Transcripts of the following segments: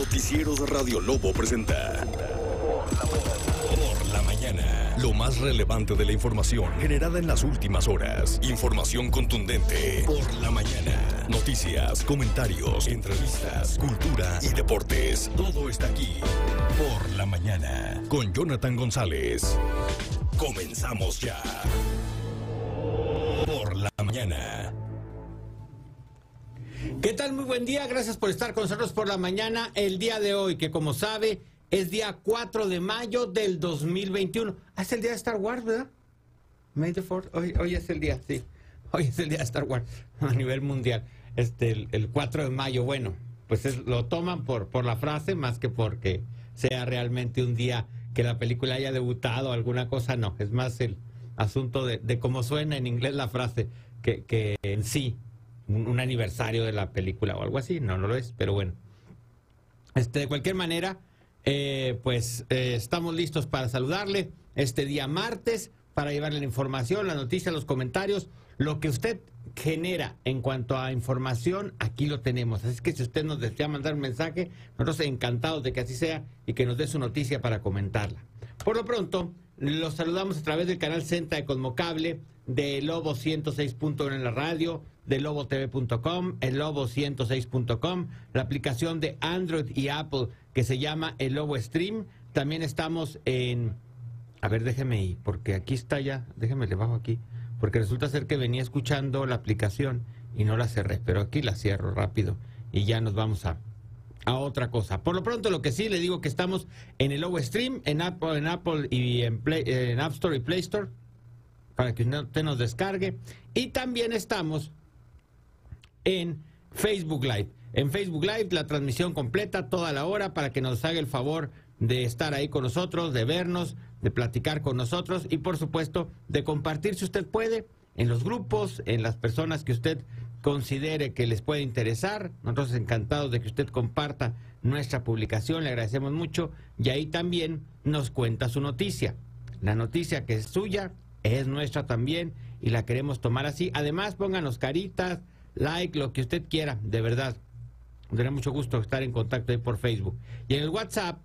Noticieros Radio Lobo presenta. Por la mañana. Lo más relevante de la información generada en las últimas horas. Información contundente. Por la mañana. Noticias, comentarios, entrevistas, cultura y deportes. Todo está aquí. Por la mañana. Con Jonathan González. Comenzamos ya. Por la mañana. ¿Qué tal? Muy buen día. Gracias por estar con nosotros por la mañana. El día de hoy, que como sabe, es día 4 de mayo del 2021. Ah, es el día de Star Wars, ¿verdad? May the Fourth. Hoy, hoy es el día, sí. Hoy es el día de Star Wars a nivel mundial. Este, el, el 4 de mayo, bueno, pues es- lo toman por, por la frase más que porque sea realmente un día que la película haya debutado alguna cosa, no. Es más el asunto de, de cómo suena en inglés la frase que, que en sí un, aniversario de la película o algo así. No, no lo es, pero bueno. Este, de cualquier manera, eh, pues eh, estamos listos para saludarle este día martes, para llevarle la información, la noticia, los comentarios, lo que usted genera en cuanto a información, aquí lo tenemos. Así que si usted nos desea mandar un mensaje, nosotros encantados de que así sea y que nos dé su noticia para comentarla. Por lo pronto, los saludamos a través del canal Centra de Cosmocable, de Lobo 106.1 en la radio, de lobotv.com, el lobo 106.com, la aplicación de Android y Apple que se llama el Lobo Stream. También estamos en... A ver, déjeme ir, porque aquí está ya, déjeme le bajo aquí, porque resulta ser que venía escuchando la aplicación y no la cerré, pero aquí la cierro rápido y ya nos vamos a, a otra cosa. Por lo pronto, lo que sí le digo que estamos en el Lobo Stream, en Apple, en Apple y en, Play- en App Store y Play Store, para que usted nos descargue. Y también estamos en Facebook Live. En Facebook Live la transmisión completa toda la hora para que nos haga el favor de estar ahí con nosotros, de vernos, de platicar con nosotros y por supuesto de compartir si usted puede en los grupos, en las personas que usted considere que les puede interesar. Nosotros encantados de que usted comparta nuestra publicación, le agradecemos mucho y ahí también nos cuenta su noticia. La noticia que es suya es nuestra también y la queremos tomar así. Además, pónganos caritas, like, lo que usted quiera, de verdad. Tendrá mucho gusto estar en contacto ahí por Facebook. Y en el WhatsApp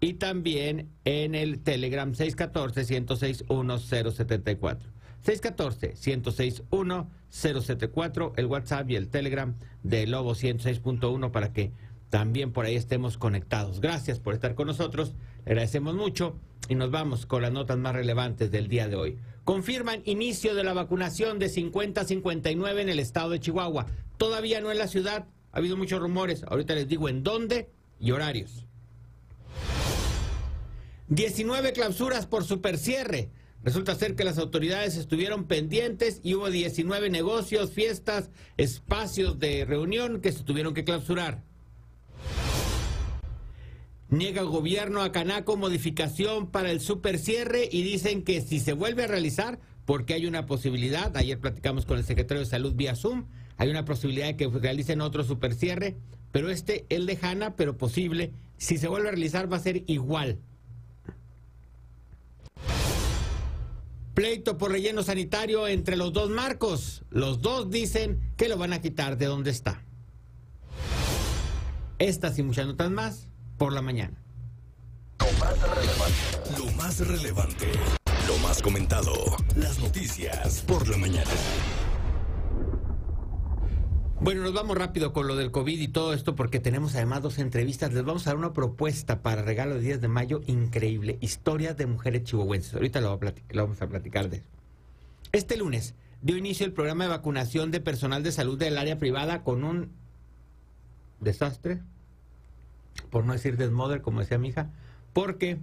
y también en el Telegram 614-106-1074. 614-106-1074, el WhatsApp y el Telegram de Lobo 106.1 para que también por ahí estemos conectados. Gracias por estar con nosotros, le agradecemos mucho y nos vamos con las notas más relevantes del día de hoy. Confirman inicio de la vacunación de 50 a 59 en el estado de Chihuahua. Todavía no en la ciudad, ha habido muchos rumores, ahorita les digo en dónde y horarios. 19 clausuras por supercierre. Resulta ser que las autoridades estuvieron pendientes y hubo 19 negocios, fiestas, espacios de reunión que se tuvieron que clausurar. Niega gobierno a Canaco modificación para el supercierre y dicen que si se vuelve a realizar, porque hay una posibilidad, ayer platicamos con el secretario de Salud vía Zoom, hay una posibilidad de que realicen otro supercierre, pero este es lejana, pero posible. Si se vuelve a realizar va a ser igual. Pleito por relleno sanitario entre los dos marcos. Los dos dicen que lo van a quitar de donde está. Estas y muchas notas más por la mañana. Lo más relevante. Lo más comentado. Las noticias por la mañana. Bueno, nos vamos rápido con lo del COVID y todo esto porque tenemos además dos entrevistas. Les vamos a dar una propuesta para regalo de 10 de mayo increíble. Historias de mujeres chihuahuenses. Ahorita lo, lo vamos a platicar de eso. Este lunes dio inicio el programa de vacunación de personal de salud del área privada con un desastre, por no decir desmoder, como decía mi hija, porque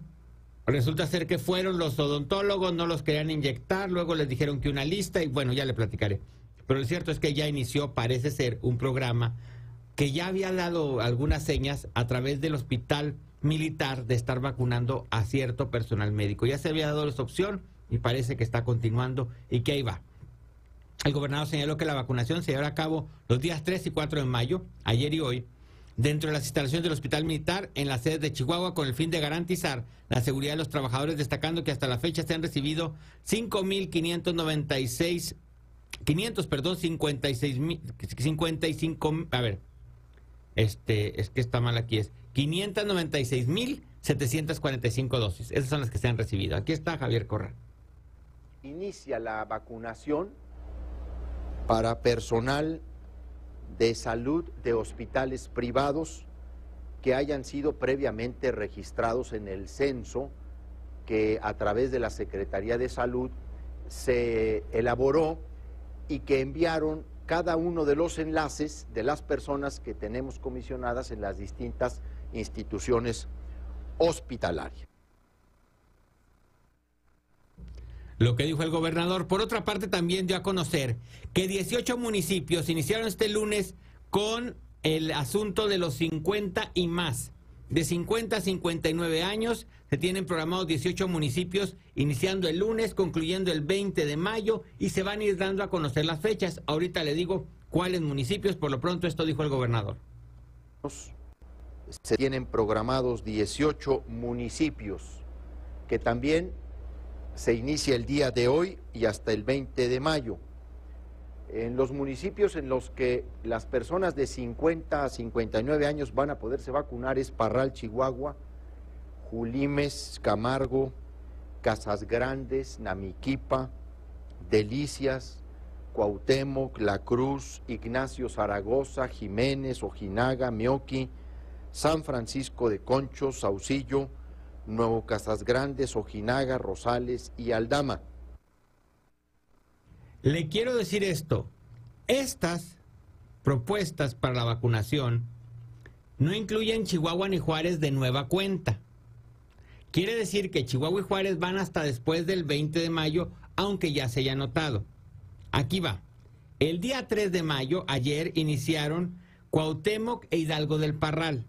resulta ser que fueron los odontólogos, no los querían inyectar, luego les dijeron que una lista y bueno, ya le platicaré. Pero lo cierto es que ya inició, parece ser, un programa que ya había dado algunas señas a través del hospital militar de estar vacunando a cierto personal médico. Ya se había dado esa opción y parece que está continuando y que ahí va. El gobernador señaló que la vacunación se llevará a cabo los días 3 y 4 de mayo, ayer y hoy, dentro de las instalaciones del Hospital Militar en la sede de Chihuahua con el fin de garantizar la seguridad de los trabajadores, destacando que hasta la fecha se han recibido 5.596, 500, perdón, 56 mil, 55, a ver, este, es que está mal aquí, es 596.745 dosis. Esas son las que se han recibido. Aquí está Javier Corral. Inicia la vacunación para personal de salud de hospitales privados que hayan sido previamente registrados en el censo que a través de la Secretaría de Salud se elaboró y que enviaron cada uno de los enlaces de las personas que tenemos comisionadas en las distintas instituciones hospitalarias. Lo que dijo el gobernador. Por otra parte, también dio a conocer que 18 municipios iniciaron este lunes con el asunto de los 50 y más. De 50 a 59 años se tienen programados 18 municipios, iniciando el lunes, concluyendo el 20 de mayo y se van a ir dando a conocer las fechas. Ahorita le digo cuáles municipios, por lo pronto esto dijo el gobernador. Se tienen programados 18 municipios que también se inicia el día de hoy y hasta el 20 de mayo. En los municipios en los que las personas de 50 a 59 años van a poderse vacunar es Parral, Chihuahua, Julimes, Camargo, Casas Grandes, Namiquipa, Delicias, Cuauhtémoc, La Cruz, Ignacio Zaragoza, Jiménez, Ojinaga, Mioqui, San Francisco de Conchos, Saucillo, Nuevo Casas Grandes, Ojinaga, Rosales y Aldama. Le quiero decir esto, estas propuestas para la vacunación no incluyen Chihuahua ni Juárez de nueva cuenta. Quiere decir que Chihuahua y Juárez van hasta después del 20 de mayo, aunque ya se haya notado. Aquí va. El día 3 de mayo, ayer, iniciaron Cuauhtémoc e Hidalgo del Parral.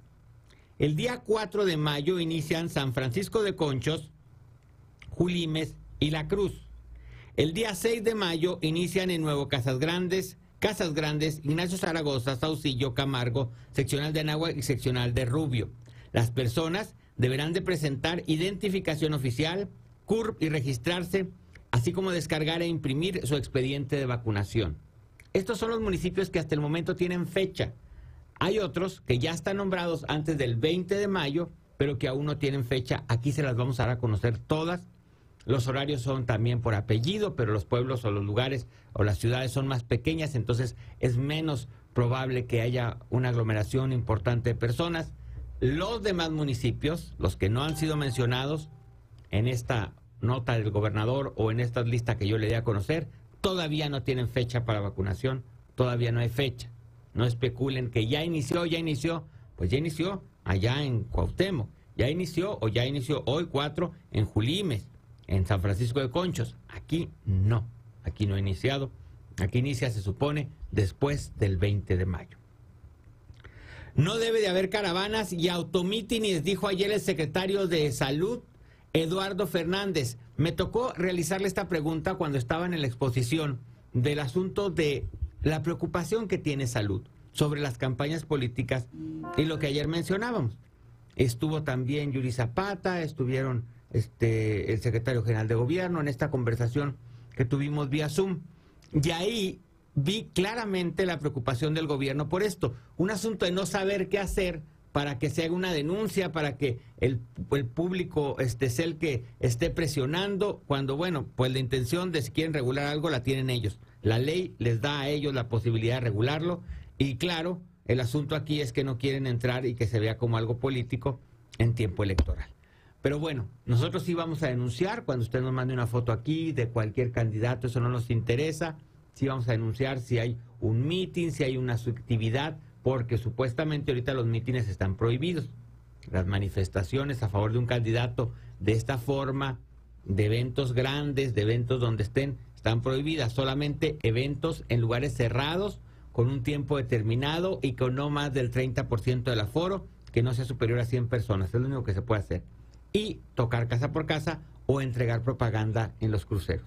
El día 4 de mayo inician San Francisco de Conchos, Julimes y La Cruz. El día 6 de mayo inician en Nuevo Casas Grandes, Casas Grandes, Ignacio Zaragoza, Saucillo, Camargo, seccional de Anáhuac y seccional de Rubio. Las personas deberán de presentar identificación oficial, CURP y registrarse, así como descargar e imprimir su expediente de vacunación. Estos son los municipios que hasta el momento tienen fecha. Hay otros que ya están nombrados antes del 20 de mayo, pero que aún no tienen fecha. Aquí se las vamos a dar a conocer todas los horarios son también por apellido, pero los pueblos o los lugares o las ciudades son más pequeñas, entonces es menos probable que haya una aglomeración importante de personas. Los demás municipios, los que no han sido mencionados en esta nota del gobernador o en esta lista que yo le di a conocer, todavía no tienen fecha para vacunación, todavía no hay fecha. No especulen que ya inició, ya inició, pues ya inició allá en Cuauhtémoc, ya inició o ya inició hoy cuatro en Julimes, en San Francisco de Conchos. Aquí no, aquí no ha iniciado. Aquí inicia, se supone, después del 20 de mayo. No debe de haber caravanas y automítines, dijo ayer el secretario de Salud, Eduardo Fernández. Me tocó realizarle esta pregunta cuando estaba en la exposición del asunto de la preocupación que tiene salud sobre las campañas políticas y lo que ayer mencionábamos. Estuvo también Yuri Zapata, estuvieron este, el secretario general de gobierno en esta conversación que tuvimos vía Zoom. Y ahí vi claramente la preocupación del gobierno por esto. Un asunto de no saber qué hacer para que se haga una denuncia, para que el, el, público este, sea el que esté presionando, cuando, bueno, pues la intención de si quieren regular algo la tienen ellos. La ley les da a ellos la posibilidad de regularlo y claro, el asunto aquí es que no quieren entrar y que se vea como algo político en tiempo electoral. Pero bueno, nosotros sí vamos a denunciar cuando usted nos mande una foto aquí de cualquier candidato, eso no nos interesa. Sí vamos a denunciar si hay un mitin, si hay una subjetividad, porque supuestamente ahorita los mítines están prohibidos. Las manifestaciones a favor de un candidato de esta forma, de eventos grandes, de eventos donde estén, están prohibidas. Solamente eventos en lugares cerrados, con un tiempo determinado y con no más del 30% del aforo, que no sea superior a 100 personas. Es lo único que se puede hacer y tocar casa por casa o entregar propaganda en los cruceros.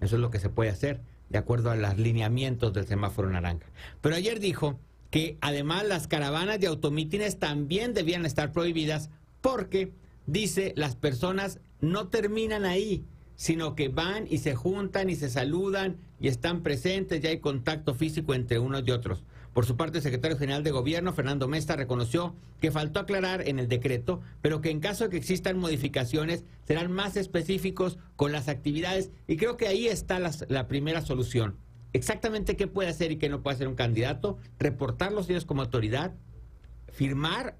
Eso es lo que se puede hacer de acuerdo a los lineamientos del semáforo naranja. Pero ayer dijo que además las caravanas de automítines también debían estar prohibidas porque, dice, las personas no terminan ahí, sino que van y se juntan y se saludan y están presentes, ya hay contacto físico entre unos y otros. Por su parte, el secretario general de Gobierno, Fernando Mesta, reconoció que faltó aclarar en el decreto, pero que en caso de que existan modificaciones, serán más específicos con las actividades y creo que ahí está la, primera solución. Exactamente qué puede hacer y qué no puede hacer un candidato, reportar los días como autoridad, firmar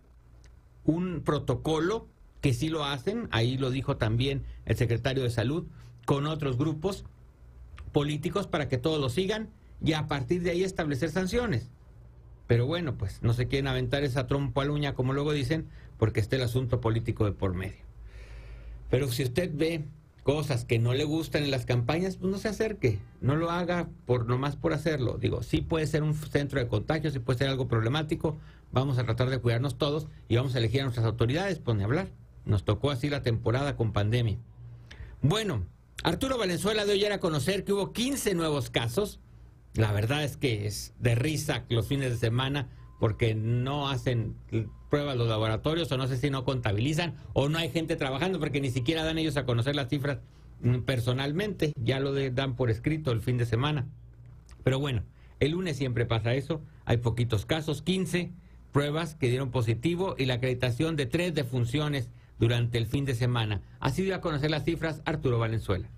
un protocolo, que sí lo hacen, ahí lo dijo también el secretario de Salud, con otros grupos políticos para que todos lo sigan y a partir de ahí establecer sanciones. Pero bueno, pues no se quieren aventar esa trompa a uña, como luego dicen, porque está el asunto político de por medio. Pero si usted ve cosas que no le gustan en las campañas, pues no se acerque, no lo haga por nomás por hacerlo. Digo, sí puede ser un centro de contagio, sí puede ser algo problemático, vamos a tratar de cuidarnos todos y vamos a elegir a nuestras autoridades, pone a hablar. Nos tocó así la temporada con pandemia. Bueno, Arturo Valenzuela de hoy era a conocer que hubo 15 nuevos casos la verdad es que es de risa los fines de semana porque no hacen pruebas los laboratorios o no sé si no contabilizan o no hay gente trabajando porque ni siquiera dan ellos a conocer las cifras mm, personalmente, ya lo dan por escrito el fin de semana. Pero bueno, el lunes siempre pasa eso, hay poquitos casos, 15 pruebas que dieron positivo y la acreditación de tres defunciones durante el fin de semana. Así dio a conocer las cifras Arturo Valenzuela.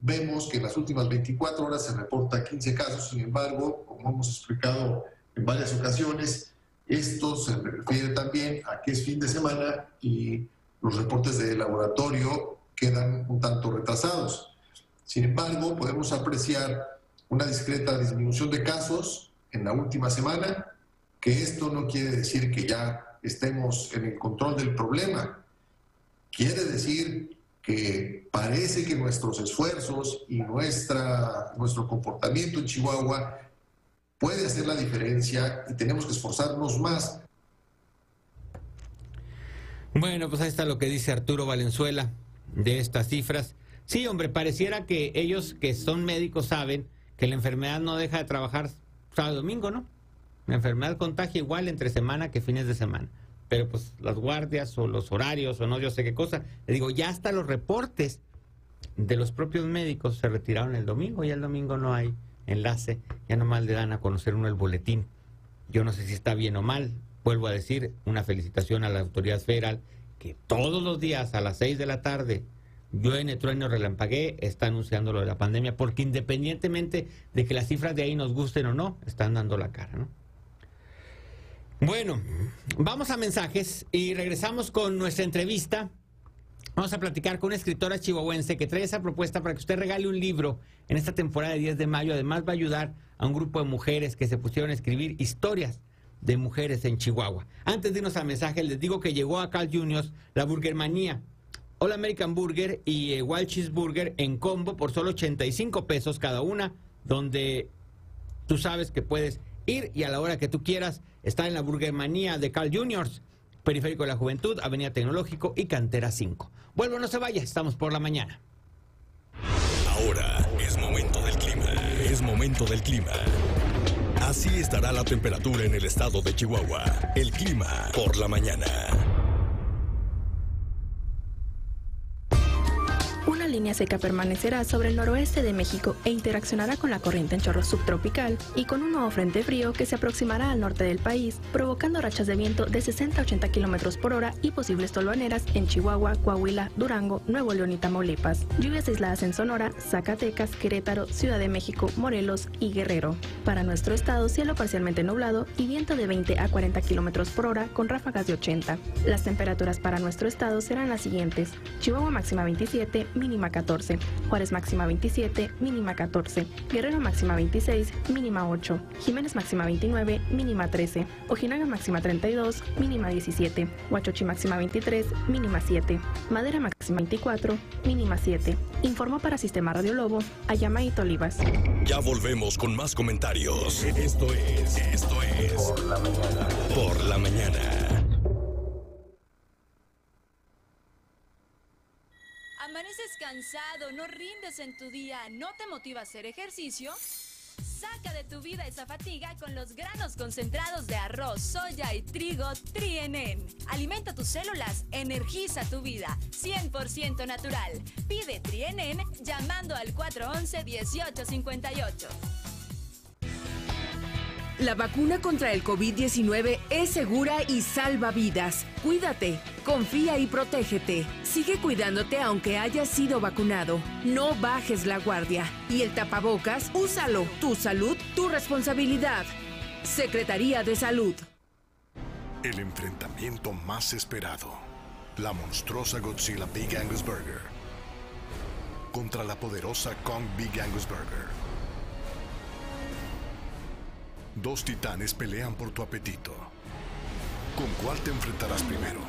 Vemos que en las últimas 24 horas se reporta 15 casos, sin embargo, como hemos explicado en varias ocasiones, esto se refiere también a que es fin de semana y los reportes de laboratorio quedan un tanto retrasados. Sin embargo, podemos apreciar una discreta disminución de casos en la última semana, que esto no quiere decir que ya estemos en el control del problema. Quiere decir que parece que nuestros esfuerzos y nuestra, nuestro comportamiento en Chihuahua puede hacer la diferencia y tenemos que esforzarnos más. Bueno, pues ahí está lo que dice Arturo Valenzuela de estas cifras. Sí, hombre, pareciera que ellos que son médicos saben que la enfermedad no deja de trabajar sábado domingo, ¿no? La enfermedad contagia igual entre semana que fines de semana pero pues las guardias o los horarios o no yo sé qué cosa. Le digo, ya hasta los reportes de los propios médicos se retiraron el domingo, y el domingo no hay enlace, ya nomás le dan a conocer uno el boletín. Yo no sé si está bien o mal, vuelvo a decir, una felicitación a la autoridad federal que todos los días a las 6 de la tarde, yo en el trueno relampagué, está anunciando lo de la pandemia, porque independientemente de que las cifras de ahí nos gusten o no, están dando la cara, ¿no? Bueno, vamos a mensajes y regresamos con nuestra entrevista. Vamos a platicar con una escritora chihuahuense que trae esa propuesta para que usted regale un libro en esta temporada de 10 de mayo. Además va a ayudar a un grupo de mujeres que se pusieron a escribir historias de mujeres en Chihuahua. Antes de irnos a mensajes, les digo que llegó a Carl Juniors la Burgermanía. All American Burger y eh, Wild Cheeseburger en combo por solo 85 pesos cada una, donde tú sabes que puedes ir y a la hora que tú quieras estar en la burguemanía de Carl Juniors, Periférico de la Juventud, Avenida Tecnológico y Cantera 5. Vuelvo, no se vaya, estamos por la mañana. Ahora es momento del clima. Es momento del clima. Así estará la temperatura en el estado de Chihuahua. El clima por la mañana. Línea seca permanecerá sobre el noroeste de México e interaccionará con la corriente en chorro subtropical y con un nuevo frente frío que se aproximará al norte del país, provocando rachas de viento de 60 a 80 kilómetros por hora y posibles tolvaneras en Chihuahua, Coahuila, Durango, Nuevo León y Tamaulipas. Lluvias aisladas en Sonora, Zacatecas, Querétaro, Ciudad de México, Morelos y Guerrero. Para nuestro estado, cielo parcialmente nublado y viento de 20 a 40 kilómetros por hora con ráfagas de 80. Las temperaturas para nuestro estado serán las siguientes: Chihuahua máxima 27, mínima 14, Juárez máxima 27, mínima 14, Guerrero máxima 26, mínima 8, Jiménez máxima 29, mínima 13, Ojinaga máxima 32, mínima 17, Huachochi máxima 23, mínima 7, Madera máxima 24, mínima 7. Informó para Sistema Radio Lobo, Ayamaito Olivas. Ya volvemos con más comentarios. Esto es, esto es. Por la mañana. Por la mañana. ¿Amaneces cansado, no rindes en tu día, no te motiva a hacer ejercicio? Saca de tu vida esa fatiga con los granos concentrados de arroz, soya y trigo Trienen. Alimenta tus células, energiza tu vida. 100% natural. Pide Trienen llamando al 411-1858. La vacuna contra el COVID-19 es segura y salva vidas. Cuídate, confía y protégete. Sigue cuidándote aunque hayas sido vacunado. No bajes la guardia. Y el tapabocas, úsalo. Tu salud, tu responsabilidad. Secretaría de Salud. El enfrentamiento más esperado. La monstruosa Godzilla Big Angus Burger. Contra la poderosa Kong Big Angus Burger. Dos titanes pelean por tu apetito. ¿Con cuál te enfrentarás primero?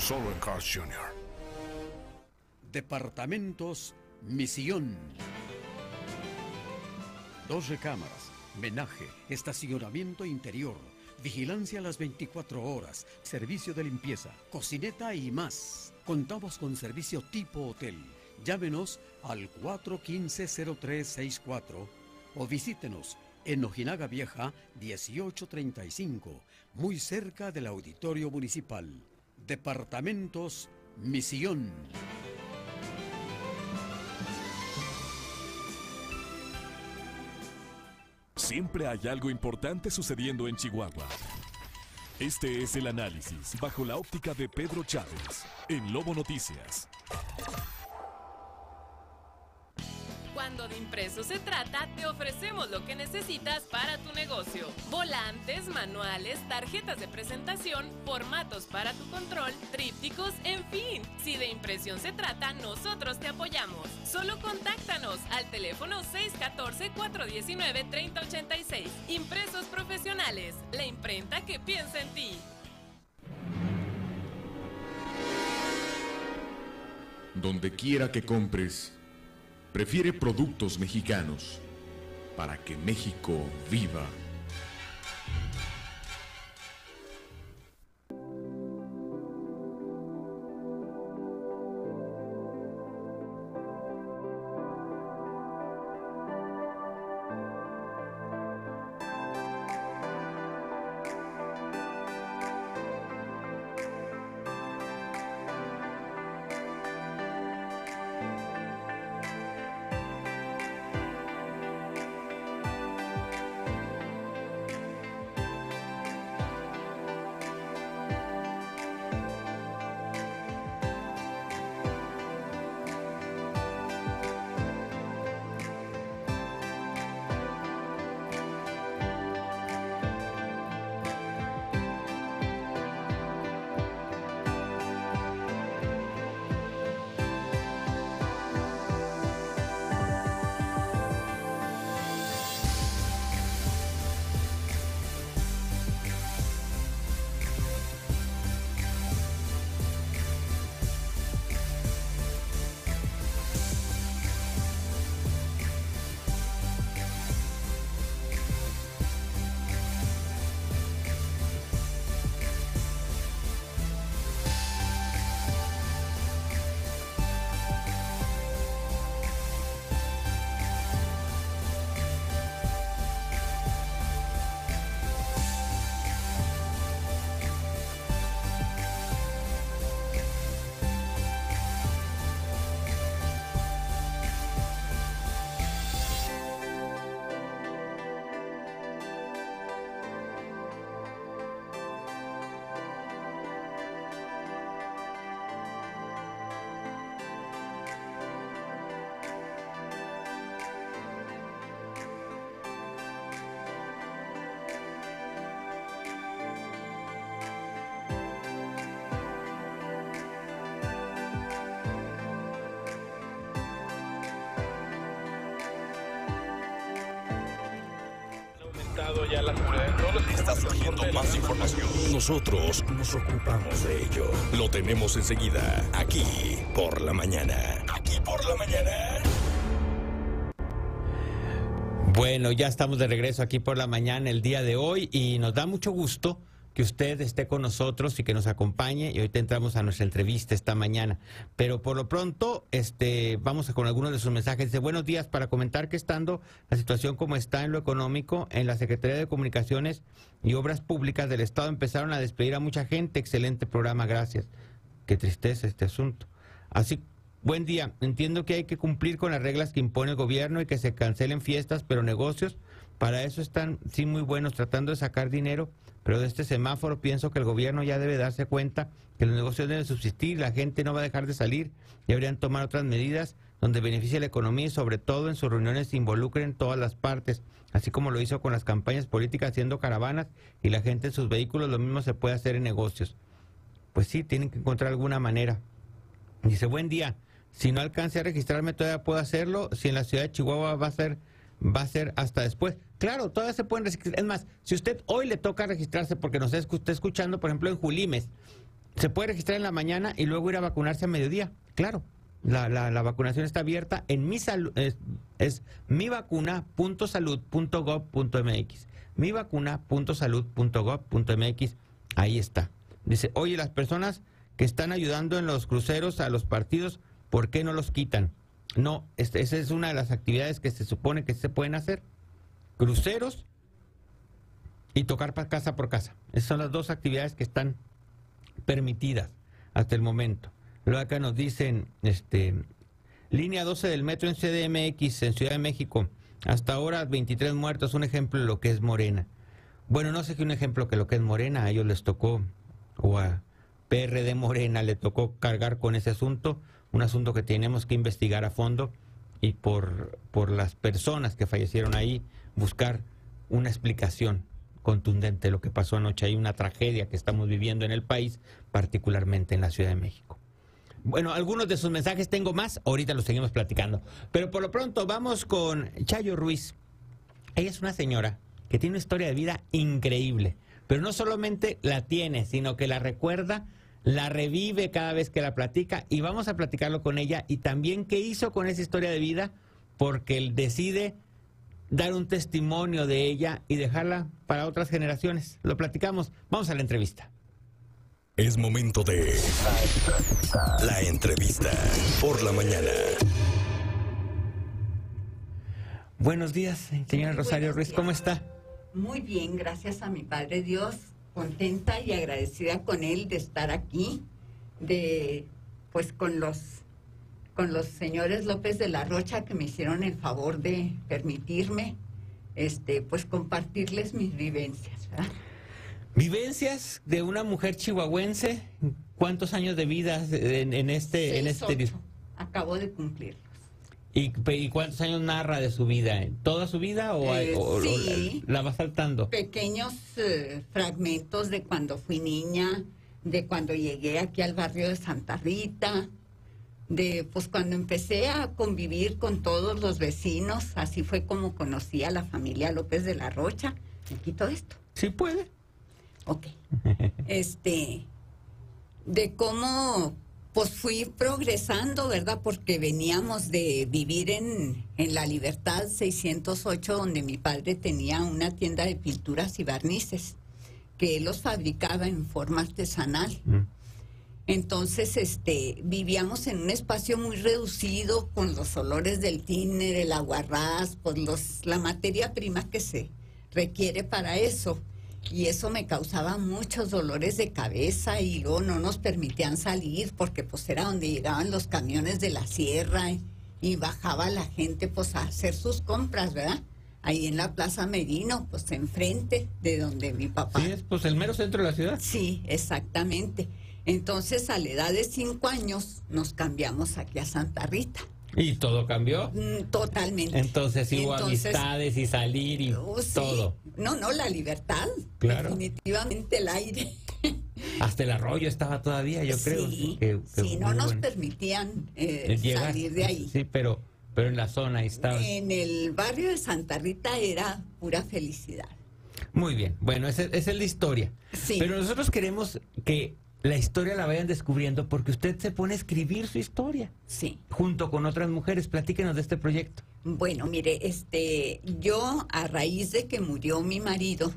Solo en Cars Jr. Departamentos Misión. Dos recámaras, menaje, estacionamiento interior, vigilancia a las 24 horas, servicio de limpieza, cocineta y más. Contamos con servicio tipo hotel. Llámenos al 415-0364 o visítenos en Ojinaga Vieja 1835, muy cerca del Auditorio Municipal. Departamentos Misión. Siempre hay algo importante sucediendo en Chihuahua. Este es el análisis bajo la óptica de Pedro Chávez en Lobo Noticias. Cuando de impresos se trata, te ofrecemos lo que necesitas para tu negocio. Volantes, manuales, tarjetas de presentación, formatos para tu control, trípticos, en fin. Si de impresión se trata, nosotros te apoyamos. Solo contáctanos al teléfono 614-419-3086. Impresos Profesionales, la imprenta que piensa en ti. Donde quiera que compres, prefiere productos mexicanos para que México viva. Ya la Está surgiendo más información. Nosotros nos ocupamos de ello. Lo tenemos enseguida, aquí por la mañana. Aquí por la mañana. Bueno, ya estamos de regreso aquí por la mañana el día de hoy y nos da mucho gusto que usted esté con nosotros y que nos acompañe y ahorita entramos a nuestra entrevista esta mañana. Pero por lo pronto, este, vamos con algunos de sus mensajes. Dice, buenos días, para comentar que estando la situación como está en lo económico, en la Secretaría de Comunicaciones y Obras Públicas del Estado empezaron a despedir a mucha gente. Excelente programa, gracias. Qué tristeza este asunto. Así Buen día. Entiendo que hay que cumplir con las reglas que impone el gobierno y que se cancelen fiestas, pero negocios, para eso están sí muy buenos tratando de sacar dinero, pero de este semáforo pienso que el gobierno ya debe darse cuenta que los negocios deben subsistir, la gente no va a dejar de salir y deberían tomar otras medidas donde beneficie la economía y sobre todo en sus reuniones se involucren todas las partes, así como lo hizo con las campañas políticas haciendo caravanas y la gente en sus vehículos, lo mismo se puede hacer en negocios. Pues sí, tienen que encontrar alguna manera. Dice, buen día. Si no alcance a registrarme, todavía puedo hacerlo. Si en la ciudad de Chihuahua va a ser, va a ser hasta después. Claro, todavía se pueden registrar. Es más, si usted hoy le toca registrarse porque nos está escuchando, por ejemplo, en Julimes, se puede registrar en la mañana y luego ir a vacunarse a mediodía. Claro, la, la, vacunación está abierta en mi salud, es, es mivacuna.salud.gov.mx. Mivacuna.salud.gov.mx. Ahí está. Dice, oye, las personas que están ayudando en los cruceros a los partidos, ¿Por qué no los quitan? No, esa es una de las actividades que se supone que se pueden hacer. Cruceros y tocar casa por casa. Esas son las dos actividades que están permitidas hasta el momento. Luego acá nos dicen, este, línea 12 del metro en CDMX, en Ciudad de México. Hasta ahora 23 muertos, un ejemplo de lo que es Morena. Bueno, no sé qué un ejemplo que lo que es Morena, a ellos les tocó, o a PRD Morena le tocó cargar con ese asunto un asunto que tenemos que investigar a fondo y por, por las personas que fallecieron ahí, buscar una explicación contundente de lo que pasó anoche. Hay una tragedia que estamos viviendo en el país, particularmente en la Ciudad de México. Bueno, algunos de sus mensajes tengo más, ahorita los seguimos platicando. Pero por lo pronto vamos con Chayo Ruiz. Ella es una señora que tiene una historia de vida increíble, pero no solamente la tiene, sino que la recuerda la revive cada vez que la platica y vamos a platicarlo con ella y también qué hizo con esa historia de vida porque él decide dar un testimonio de ella y dejarla para otras generaciones. Lo platicamos. Vamos a la entrevista. Es momento de la entrevista por la mañana. Buenos días, señora Rosario Ruiz, ¿cómo está? Muy bien, gracias a mi Padre Dios contenta y agradecida con él de estar aquí, de pues con los con los señores López de la Rocha que me hicieron el favor de permitirme este pues compartirles mis vivencias. Vivencias de una mujer chihuahuense, ¿cuántos años de vida en, este en este Acabo de cumplir. ¿Y, cuántos años narra de su vida? ¿Toda su vida o, eh, la, va saltando? Pequeños eh, fragmentos de cuando fui niña, de cuando llegué aquí al barrio de Santa Rita, de pues cuando empecé a convivir con todos los vecinos, así fue como conocí a la familia López de la Rocha. ¿Me quito esto? Sí puede. Ok. este, de cómo pues fui progresando, ¿verdad? Porque veníamos de vivir en, La Libertad 608, donde mi padre tenía una tienda de pinturas y barnices, que él los fabricaba en forma artesanal. Mm. Entonces, este, vivíamos en un espacio muy reducido con los olores del tiner, del aguarrás, pues los, la materia prima que se requiere para eso y eso me causaba muchos dolores de cabeza y luego no nos permitían salir porque pues era donde llegaban los camiones de la sierra y, bajaba la gente pues a hacer sus compras, ¿verdad? Ahí en la Plaza Merino, pues enfrente de donde mi papá. Sí, es pues el mero centro de la ciudad. Sí, exactamente. Entonces a la edad de cinco años nos cambiamos aquí a Santa Rita. Y todo cambió. Mm, totalmente. Entonces hubo amistades y salir y oh, todo. No, no, la libertad. Claro. Definitivamente el aire. Hasta el arroyo estaba todavía, yo creo. Sí, sí no nos permitían eh, salir de ahí. Sí, pero, pero en la zona estaba. En el barrio de Santa Rita era pura felicidad. Muy bien, bueno, esa, esa es la historia. Sí. Pero nosotros queremos que la historia la vayan descubriendo porque usted se pone a escribir su historia. Sí. Junto con otras mujeres. Platíquenos de este proyecto. Bueno, mire, este, yo a raíz de que murió mi marido,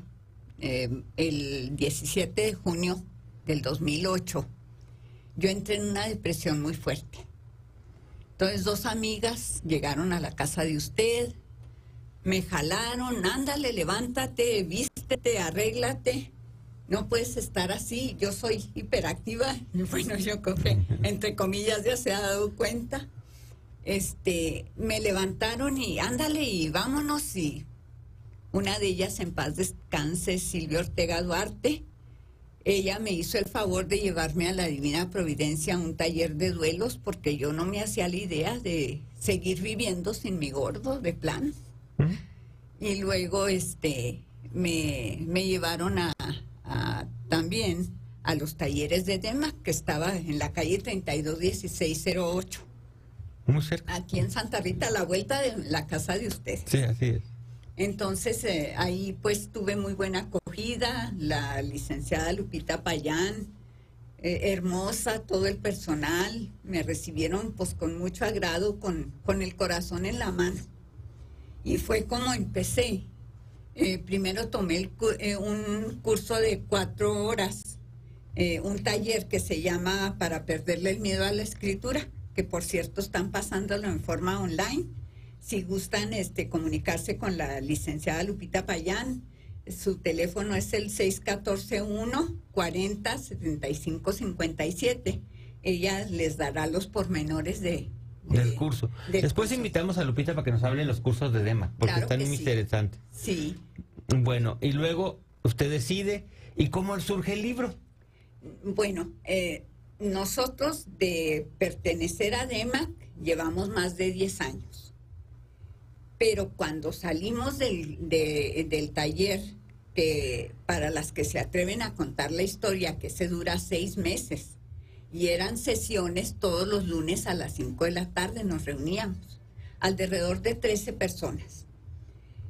eh, el 17 de junio del 2008, yo entré en una depresión muy fuerte. Entonces dos amigas llegaron a la casa de usted, me jalaron, ándale, levántate, vístete, arréglate. No puedes estar así, yo soy hiperactiva. Bueno, yo creo que, entre comillas, ya se ha dado cuenta. Este, me levantaron y ándale y vámonos y una de ellas en paz descanse, Silvia Ortega Duarte. Ella me hizo el favor de llevarme a la Divina Providencia a un taller de duelos porque yo no me hacía la idea de seguir viviendo sin mi gordo de plan. Y luego este me, me llevaron a, a- también a los talleres de DEMA que estaba en la calle 321608. Muy cerca. Aquí en Santa Rita, a la vuelta de la casa de ustedes. Sí, así es. Entonces eh, ahí pues tuve muy buena acogida, la licenciada Lupita Payán, eh, hermosa, todo el personal, me recibieron pues con mucho agrado, con, con el corazón en la mano. Y fue como empecé. Eh, primero tomé eh, un curso de cuatro horas, eh, un taller que se llama Para perderle el miedo a la escritura, que por cierto están pasándolo en forma online. Si gustan este, comunicarse con la licenciada Lupita Payán, su teléfono es el 614-1-40-7557. Ella les dará los pormenores de... Del curso. del Después invitamos a Lupita para que nos hable de los cursos de DEMA, porque Claro están muy sí. interesantes. Sí. Bueno, y luego usted decide, ¿y cómo surge el libro? Bueno, eh, nosotros de pertenecer a DEMAC llevamos más de 10 años. Pero cuando salimos del, de- del taller, que para las que se atreven a contar la historia, que se dura seis meses, y eran sesiones todos los lunes a las 5 de la tarde, nos reuníamos, alrededor de 13 personas.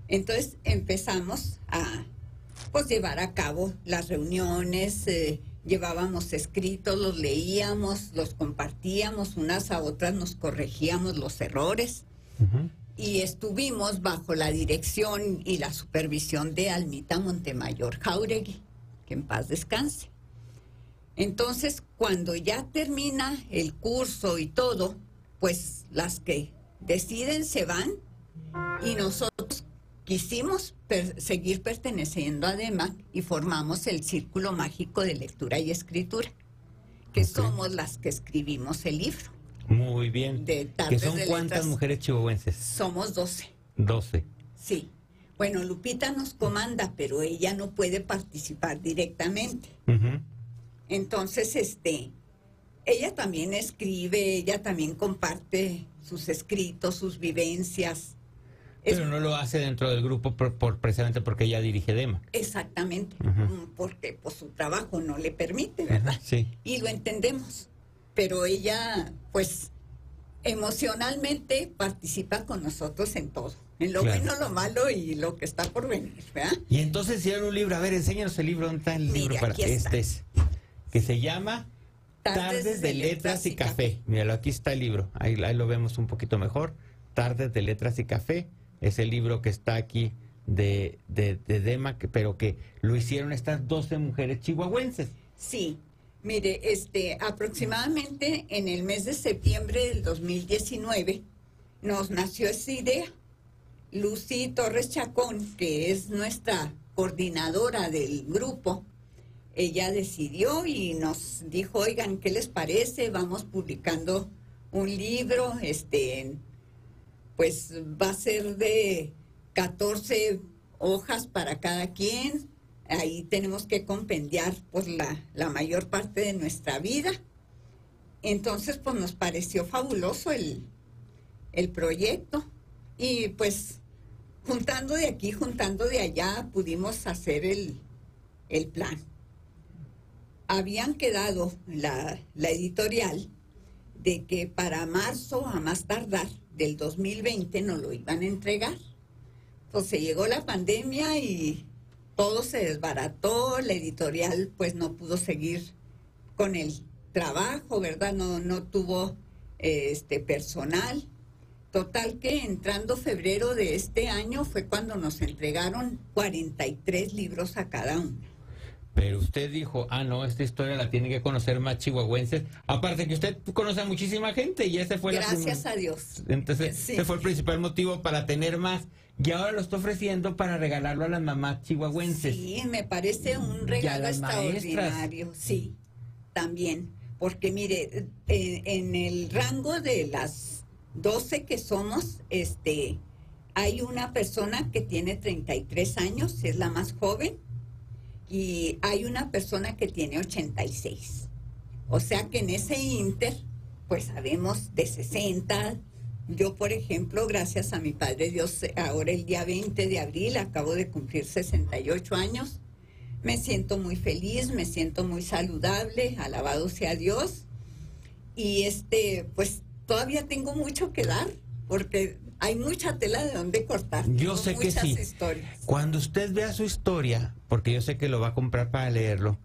Entonces empezamos a pues llevar a cabo las reuniones, eh, llevábamos escritos, los leíamos, los compartíamos, unas a otras nos corregíamos los errores y estuvimos bajo la dirección y la supervisión de Almita Montemayor Jauregui, que en paz descanse. Entonces, cuando ya termina el curso y todo, pues las que deciden se van y nosotros quisimos per- seguir perteneciendo a DEMAC y formamos el Círculo Mágico de Lectura y Escritura, que somos las que escribimos el libro. Muy bien. De ¿Que son de cuántas Letras. mujeres chihuahuenses? Somos 12. 12. Sí. Bueno, Lupita nos comanda, pero ella no puede participar directamente. Entonces, este, ella también escribe, ella también comparte sus escritos, sus vivencias. Pero no lo hace dentro del grupo por, por- precisamente porque ella dirige DEMA. Exactamente, mm, porque pues, su trabajo no le permite, ¿verdad? Sí. Y lo entendemos. Pero ella, pues, emocionalmente participa con nosotros en todo. En lo Claro. bueno, lo malo y lo que está por venir, ¿verdad? Y entonces hicieron un libro. A ver, enséñanos el libro. ¿Dónde está el libro? para. Este es. Que se llama Tardes, de, Letras y Café. Míralo, aquí está el libro. Ahí, ahí lo vemos un poquito mejor. Tardes de Letras y Café. Es el libro que está aquí de, de, de Dema, que- pero que lo hicieron estas 12 mujeres chihuahuenses. Sí, mire, este, aproximadamente en el mes de septiembre del 2019 nos nació esa idea. Lucy Torres Chacón, que es nuestra coordinadora del grupo, ella decidió y nos dijo, oigan, ¿qué les parece? Vamos publicando un libro, este, pues va a ser de 14 hojas para cada quien. Ahí tenemos que compendiar pues la, la mayor parte de nuestra vida. Entonces pues nos pareció fabuloso el, el proyecto y pues juntando de aquí, juntando de allá, pudimos hacer el, el plan. Habían quedado la, editorial de que para marzo a más tardar del 2020 nos lo iban a entregar. Pues se llegó la pandemia y todo se desbarató, la editorial pues no pudo seguir con el trabajo, ¿verdad? No, no tuvo este personal. Total que entrando febrero de este año fue cuando nos entregaron 43 libros a cada uno. Pero usted dijo, ah, no, esta historia la tienen que conocer más chihuahuenses. Aparte que usted conoce a muchísima gente y ese fue Gracias a Dios. Entonces, ese fue el principal motivo para tener más. Y ahora lo está ofreciendo para regalarlo a las mamás chihuahuenses. Sí, me parece un regalo extraordinario. Sí, también. Porque mire, en, en el rango de las 12 que somos, este, hay una persona que tiene 33 años, es la más joven y hay una persona que tiene 86. O sea que en ese inter, pues sabemos de 60. Yo, por ejemplo, gracias a mi Padre Dios, ahora el día 20 de abril acabo de cumplir 68 años. Me siento muy feliz, me siento muy saludable, alabado sea Dios. Y este, pues todavía tengo mucho que dar, porque hay mucha tela de donde cortar. Yo sé que sí. Cuando usted vea su historia, porque yo sé que lo va a comprar para leerlo,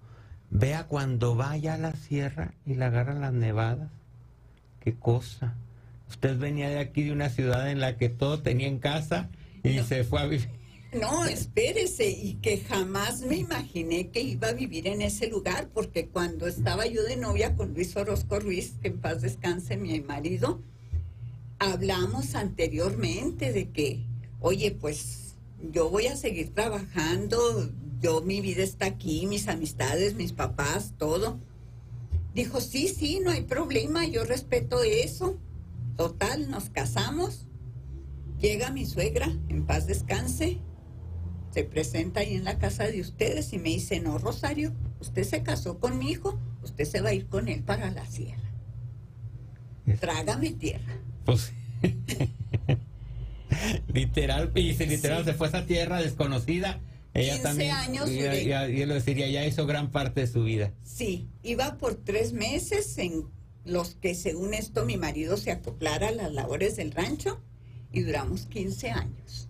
vea cuando vaya a la sierra y la agarra las nevadas. Qué cosa. Usted venía de aquí de una ciudad en la que todo tenía en casa y se fue a vivir. No, espérese, y que jamás me imaginé que iba a vivir en ese lugar, porque cuando estaba yo de novia con Luis Orozco Ruiz, que en paz descanse mi marido, hablamos anteriormente de que, oye, pues yo voy a seguir trabajando, yo mi vida está aquí, mis amistades, mis papás, todo. Dijo, sí, sí, no hay problema, yo respeto eso. Total, nos casamos. Llega mi suegra, en paz descanse, se presenta ahí en la casa de ustedes y me dice, no, Rosario, usted se casó con mi hijo, usted se va a ir con él para la sierra. Trágame tierra. Pues literal, y si literal se fue a esa tierra desconocida. Ella 15 también, años y, y, lo diría, ya hizo gran parte de su vida. Sí, iba por tres meses en los que según esto mi marido se acoplara a las labores del rancho y duramos 15 años.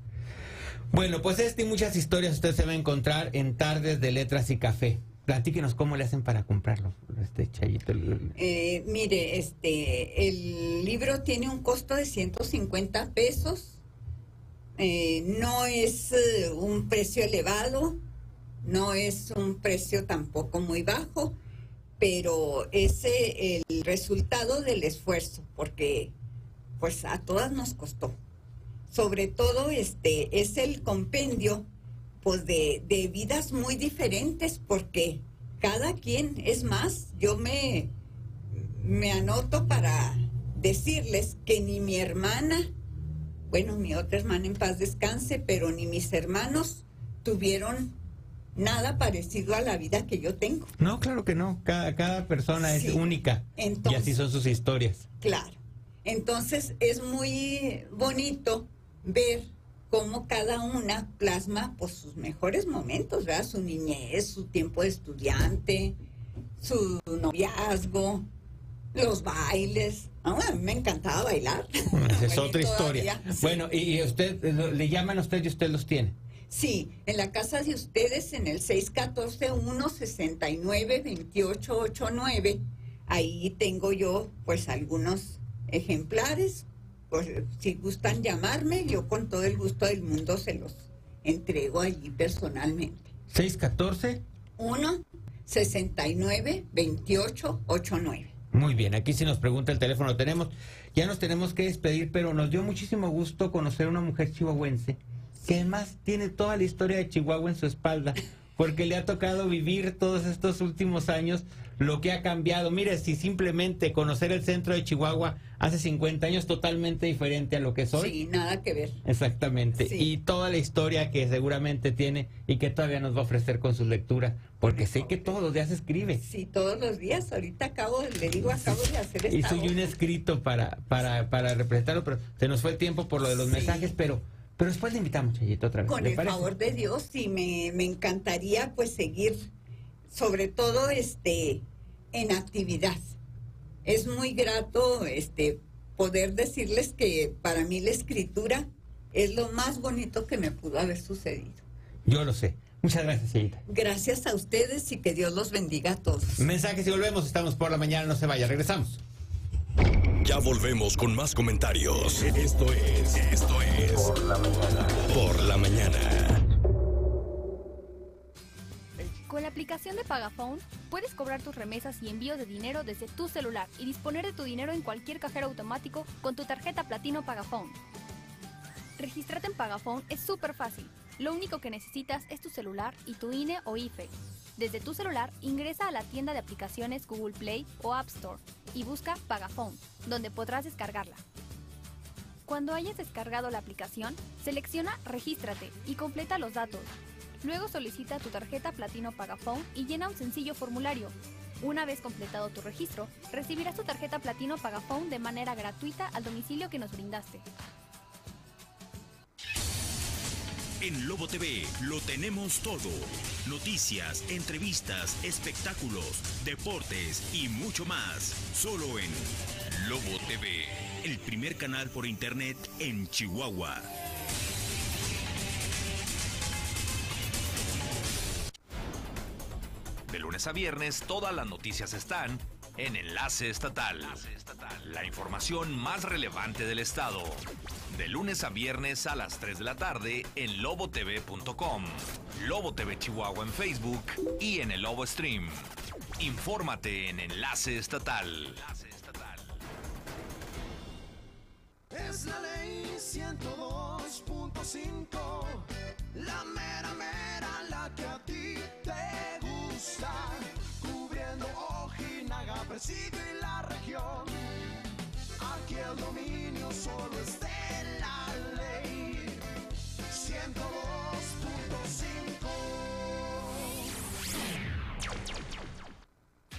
Bueno, pues este y muchas historias usted se va a encontrar en Tardes de Letras y Café. Platíquenos cómo le hacen para comprarlo, este chayito. Eh, mire, este, el libro tiene un costo de 150 pesos. Eh, no es eh, un precio elevado, no es un precio tampoco muy bajo, pero es el resultado del esfuerzo, porque pues a todas nos costó. Sobre todo este es el compendio pues de, de vidas muy diferentes porque cada quien, es más, yo me, me anoto para decirles que ni mi hermana, bueno, mi otra hermana en paz descanse, pero ni mis hermanos tuvieron nada parecido a la vida que yo tengo. No, claro que no. Cada, cada persona es única. y así son sus historias. Claro. Entonces es muy bonito ver cómo cada una plasma pues, sus mejores momentos, ¿verdad? Su niñez, su tiempo de estudiante, su noviazgo, los bailes. Ah, a mí me encantaba bailar. Esa es otra historia. Bueno, ¿y usted, le llaman a usted y usted los tiene? Sí, en la casa de ustedes, en el 614-169-2889, ahí tengo yo pues algunos ejemplares pues, si gustan llamarme, yo con todo el gusto del mundo se los entrego allí personalmente. 614 1 69 28 89. Muy bien, aquí si nos pregunta el teléfono tenemos. Ya nos tenemos que despedir, pero nos dio muchísimo gusto conocer a una mujer chihuahuense que además tiene toda la historia de Chihuahua en su espalda, porque le ha tocado vivir todos estos últimos años lo que ha cambiado. Mire, si simplemente conocer el centro de Chihuahua hace 50 años totalmente diferente a lo que soy. Sí, nada que ver. Exactamente. Y toda la historia que seguramente tiene y que todavía nos va a ofrecer con su lectura, porque sé que todos los días escribe. Sí, todos los días. Ahorita acabo, le digo, acabo de hacer esto. Hizo un escrito para, para, para representarlo, pero se nos fue el tiempo por lo de los mensajes, pero... Pero después le invitamos, Chayito, otra vez. Con el favor de Dios, sí, me, me encantaría pues seguir sobre todo este en actividad. Es muy grato este poder decirles que para mí la escritura es lo más bonito que me pudo haber sucedido. Yo lo sé. Muchas gracias, señorita. Gracias a ustedes y que Dios los bendiga a todos. Mensajes y volvemos. Estamos por la mañana. No se vaya. Regresamos. Ya volvemos con más comentarios. Esto es, esto es. Por la mañana. Por la mañana. Con la aplicación de Pagaphone puedes cobrar tus remesas y envíos de dinero desde tu celular y disponer de tu dinero en cualquier cajero automático con tu tarjeta Platino Pagaphone. Registrarte en Pagaphone es súper fácil. Lo único que necesitas es tu celular y tu INE o IFE. Desde tu celular ingresa a la tienda de aplicaciones Google Play o App Store y busca Pagaphone, donde podrás descargarla. Cuando hayas descargado la aplicación, selecciona Regístrate y completa los datos. Luego solicita tu tarjeta Platino Pagaphone y llena un sencillo formulario. Una vez completado tu registro, recibirás tu tarjeta Platino Pagaphone de manera gratuita al domicilio que nos brindaste. En Lobo TV lo tenemos todo. Noticias, entrevistas, espectáculos, deportes y mucho más. Solo en Lobo TV, el primer canal por internet en Chihuahua. De lunes a viernes, todas las noticias están en Enlace Estatal. La información más relevante del estado. De lunes a viernes a las 3 de la tarde en lobotv.com, Lobo TV Chihuahua en Facebook y en el Lobo Stream. Infórmate en Enlace Estatal. Es la ley 102.5, la mera mera, Y la región. Aquí el dominio solo es de la ley 102.5.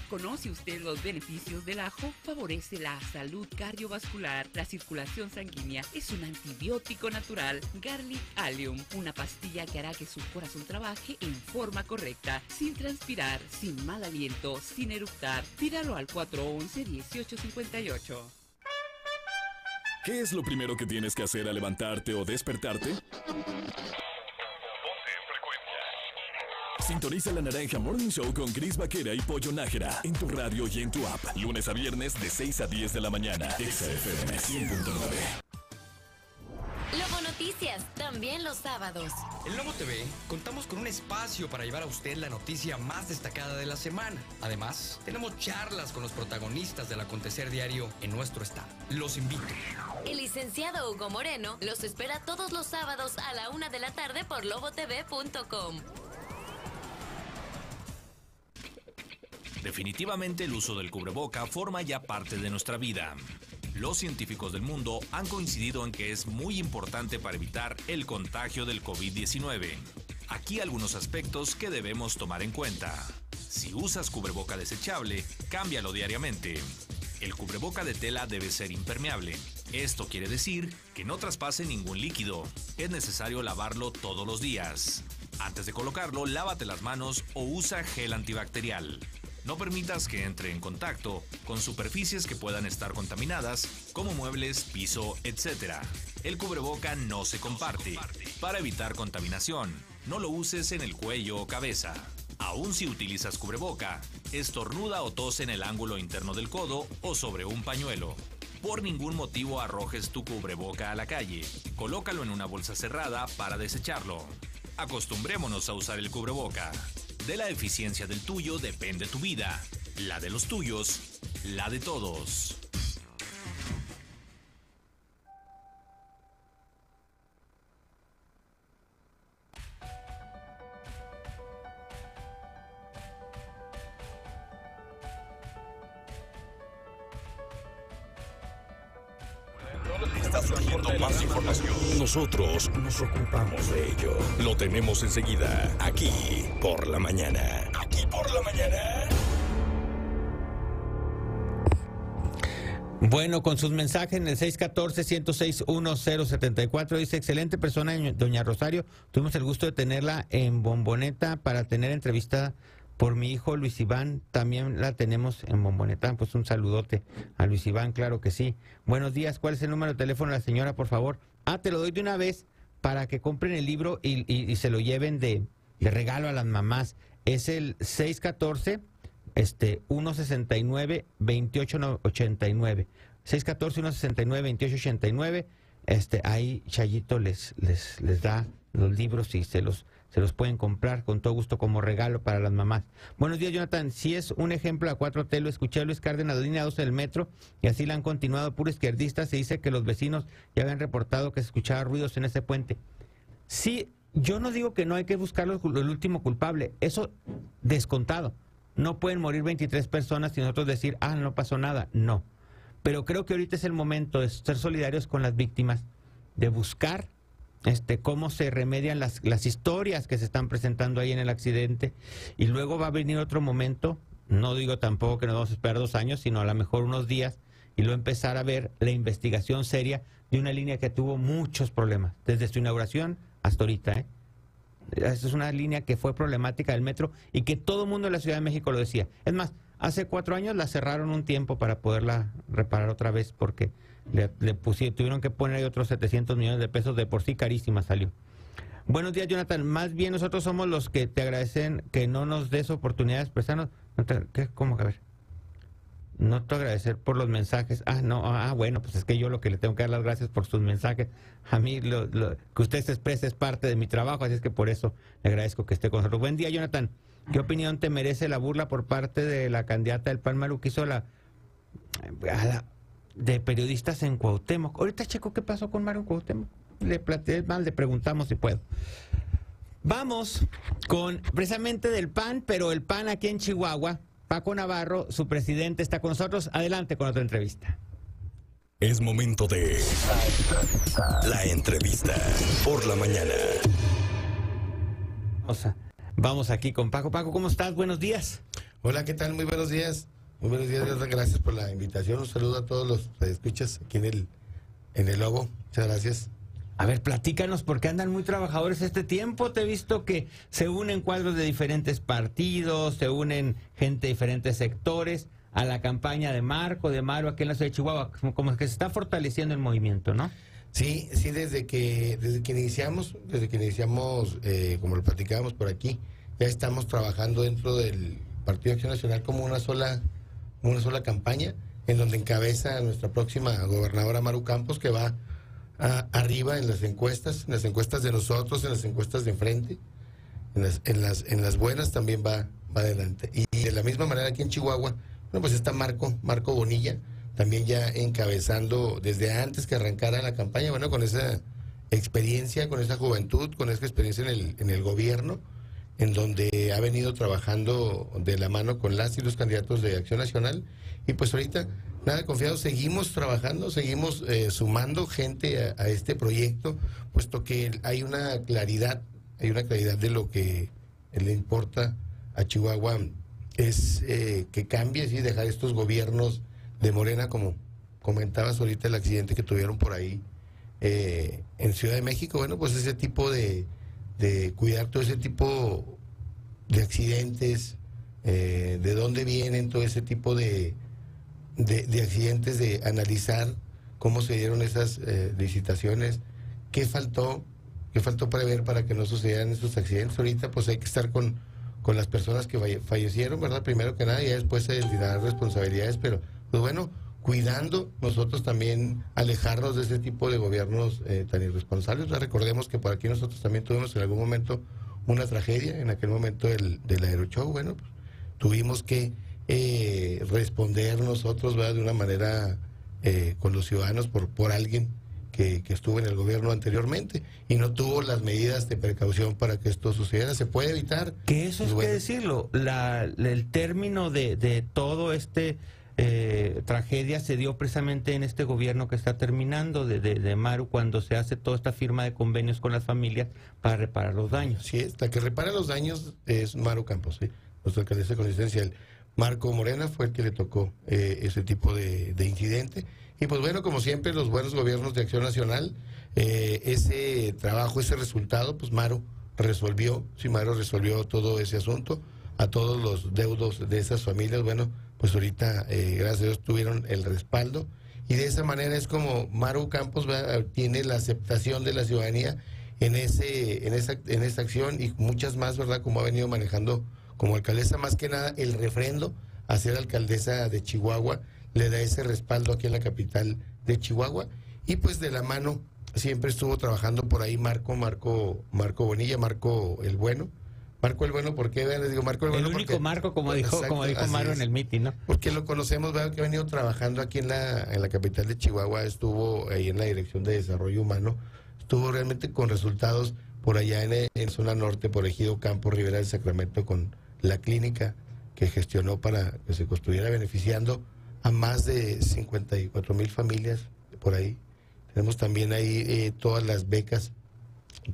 ¿Conoce usted los beneficios del ajo? Favorece la salud cardiovascular, la circulación sanguínea, es un antibiótico natural. Garlic Allium, una pastilla que hará que su corazón trabaje en forma correcta, sin transpirar, sin mal aliento, sin eructar. Pídalo al 411-1858. ¿Qué es lo primero que tienes que hacer al levantarte o despertarte? Sintoniza la Naranja Morning Show con Chris Vaquera y Pollo Nájera en tu radio y en tu app. Lunes a viernes de 6 a 10 de la mañana. XFM 100.9. Lobo Noticias, también los sábados. En Lobo TV contamos con un espacio para llevar a usted la noticia más destacada de la semana. Además, tenemos charlas con los protagonistas del acontecer diario en nuestro estado. Los invito. El licenciado Hugo Moreno los espera todos los sábados a la una de la tarde por lobotv.com. Definitivamente el uso del cubreboca forma ya parte de nuestra vida. Los científicos del mundo han coincidido en que es muy importante para evitar el contagio del COVID-19. Aquí algunos aspectos que debemos tomar en cuenta. Si usas cubreboca desechable, cámbialo diariamente. El cubreboca de tela debe ser impermeable. Esto quiere decir que no traspase ningún líquido. Es necesario lavarlo todos los días. Antes de colocarlo, lávate las manos o usa gel antibacterial. No permitas que entre en contacto con superficies que puedan estar contaminadas, como muebles, piso, etc. El cubreboca no se comparte. Para evitar contaminación, no lo uses en el cuello o cabeza. Aún si utilizas cubreboca, estornuda o tos en el ángulo interno del codo o sobre un pañuelo. Por ningún motivo arrojes tu cubreboca a la calle. Colócalo en una bolsa cerrada para desecharlo. Acostumbrémonos a usar el cubreboca. De la eficiencia del tuyo depende tu vida, la de los tuyos, la de todos. Más información. Nosotros nos ocupamos de ello. Lo tenemos enseguida, aquí por la mañana. Aquí por la mañana. Bueno, con sus mensajes en el 614-106-1074 dice, excelente persona, doña Rosario. Tuvimos el gusto de tenerla en Bomboneta para tener entrevista por mi hijo Luis Iván. También la tenemos en Bomboneta. Pues un saludote a Luis Iván, claro que sí. Buenos días, ¿cuál es el número de teléfono de la señora, por favor? Ah, te lo doy de una vez para que compren el libro y, se lo lleven de, de regalo a las mamás. Es el 614 este 169 2889 614-169-2889. Este, ahí Chayito les, les, les da los libros y se los, se los pueden comprar con todo gusto como regalo para las mamás. Buenos días, Jonathan. Si es un ejemplo a 4T, lo escuché a Luis Cárdenas, línea 12 del metro, y así la han continuado puro izquierdista. Se dice que los vecinos ya habían reportado que se escuchaba ruidos en ese puente. Sí, yo no digo que no hay que buscar los- el último culpable, eso descontado. No pueden morir 23 personas y nosotros decir, ah, no pasó nada. No. Pero creo que ahorita es el momento de ser solidarios con las víctimas, de buscar este, cómo se remedian las, las historias que se están presentando ahí en el accidente. Y luego va a venir otro momento, no digo tampoco que nos vamos a esperar dos años, sino a lo mejor unos días, y luego empezar a ver la investigación seria de una línea que tuvo muchos problemas, desde su inauguración hasta ahorita. ¿eh? Esa es una línea que fue problemática del metro y que todo el mundo en la Ciudad de México lo decía. Es más, hace cuatro años la cerraron un tiempo para poderla reparar otra vez porque le, le pusieron, tuvieron que poner ahí otros 700 millones de pesos, de por sí carísima salió. Buenos días, Jonathan. Más bien nosotros somos los que te agradecen que no nos des oportunidad de expresarnos. No te- ¿qué? ¿Cómo a ver? No te agradecer por los mensajes. Ah, no, ah, bueno, pues es que yo lo que le tengo que dar las gracias por sus mensajes. A mí que usted se exprese es parte de mi trabajo, así es que por eso le agradezco que esté con nosotros. Buen día, Jonathan. ¿Qué opinión te merece la burla por parte de la candidata del PAN Maru a la- de periodistas en Cuauhtémoc? Ahorita checo qué pasó con Maru en Cuauhtémoc. Le plateé mal, le preguntamos si puedo. Vamos con precisamente del PAN, pero el PAN aquí en Chihuahua. Paco Navarro, su presidente, está con nosotros. Adelante con otra entrevista. Es momento de la entrevista por la mañana. Vamos aquí con Paco. Paco, ¿cómo estás? Buenos días. Hola, ¿qué tal? Muy buenos días. Muy buenos días, Gracias- gracias por la invitación. Un saludo a todos los que escuchas aquí en el, en el Lobo. Muchas gracias. A ver, platícanos, porque andan muy trabajadores este tiempo. Te he visto que se unen cuadros de diferentes partidos, se unen gente de diferentes sectores a la campaña de Marco, de Maro, aquí en la ciudad de Chihuahua. Como- Como que se está fortaleciendo el movimiento, ¿no? Sí, sí, desde que, desde que iniciamos, desde que iniciamos, eh, como lo platicábamos por aquí, ya estamos trabajando dentro del Partido Acción Nacional como una sola, una sola campaña, en donde encabeza nuestra próxima gobernadora Maru Campos, que va a- arriba en las encuestas, en las encuestas de nosotros, en las encuestas de enfrente, en las, en las, en las buenas también va, va adelante. Y, de la misma manera aquí en Chihuahua, bueno, pues está Marco, Marco Bonilla, también ya encabezando desde antes que arrancara la campaña, bueno, con esa experiencia, con esa juventud, con esa experiencia en el, en el gobierno, en donde ha venido trabajando de la mano con las y los candidatos de Acción Nacional. Y pues ahorita, nada confiado, seguimos trabajando, seguimos eh, sumando gente a, este proyecto, puesto que hay una claridad, hay una claridad de lo que le importa a Chihuahua es eh, que cambie, sí, dejar estos gobiernos de Morena, como comentabas ahorita el accidente que tuvieron por ahí eh, en Ciudad de México, bueno, pues ese tipo de, de cuidar todo ese tipo de accidentes, eh, de dónde vienen todo ese tipo de, de, de accidentes, de analizar cómo se dieron esas eh, licitaciones, qué faltó, qué faltó prever para que no sucedieran esos accidentes. Ahorita pues hay que estar con, con las personas que falle- fallecieron, ¿verdad? Primero que nada, y después se responsabilidades, pero pues bueno, cuidando nosotros también alejarnos de ese tipo de gobiernos eh, tan irresponsables. Recordemos que por aquí nosotros también tuvimos en algún momento una tragedia, en aquel momento del, del aeroshow, bueno, pues, tuvimos que eh, responder nosotros ¿verdad? de una manera eh, con los ciudadanos por, por alguien que, que estuvo en el gobierno anteriormente y no tuvo las medidas de precaución para que esto sucediera. Se puede evitar. Que eso es bueno. que decirlo. La- el término de, de todo este eh, tragedia se dio precisamente en este gobierno que está terminando de, de, Maru cuando se hace toda esta firma de convenios con las familias para reparar los daños. Sí, la que repara los daños es Maru Campos, sí, nuestra alcaldesa con licencia. Marco Morena fue el que le tocó eh, ese tipo de, de incidente. Y pues bueno, como siempre, los buenos gobiernos de Acción Nacional, eh, ese trabajo, ese resultado, pues Maru resolvió, sí, Maru resolvió todo ese asunto, a todos los deudos de esas familias, bueno, pues ahorita, eh, gracias a Dios, tuvieron el respaldo. Y de esa manera es como Maru Campos tiene la aceptación de la ciudadanía en ese en esa en esa acción y muchas más, ¿verdad? Como ha venido manejando como alcaldesa más que nada el refrendo a ser alcaldesa de Chihuahua le da ese respaldo aquí en la capital de Chihuahua. Y pues de la mano siempre estuvo trabajando por ahí Marco, Marco, Marco Bonilla, Marco el Bueno. Marco el Bueno, ¿por qué? Les digo Marco el Bueno. El único porque- Marco, como dijo, Exacto, como dijo Mario en el meeting, ¿no? Porque lo conocemos, ¿verdad? que ha venido trabajando aquí en la, en la capital de Chihuahua, estuvo ahí en la Dirección de Desarrollo Humano, estuvo realmente con resultados por allá en, en zona norte, por Ejido Campo, Rivera del Sacramento, con la clínica que gestionó para que se estuviera beneficiando a más de 54 mil familias por ahí. Tenemos también ahí eh, todas las becas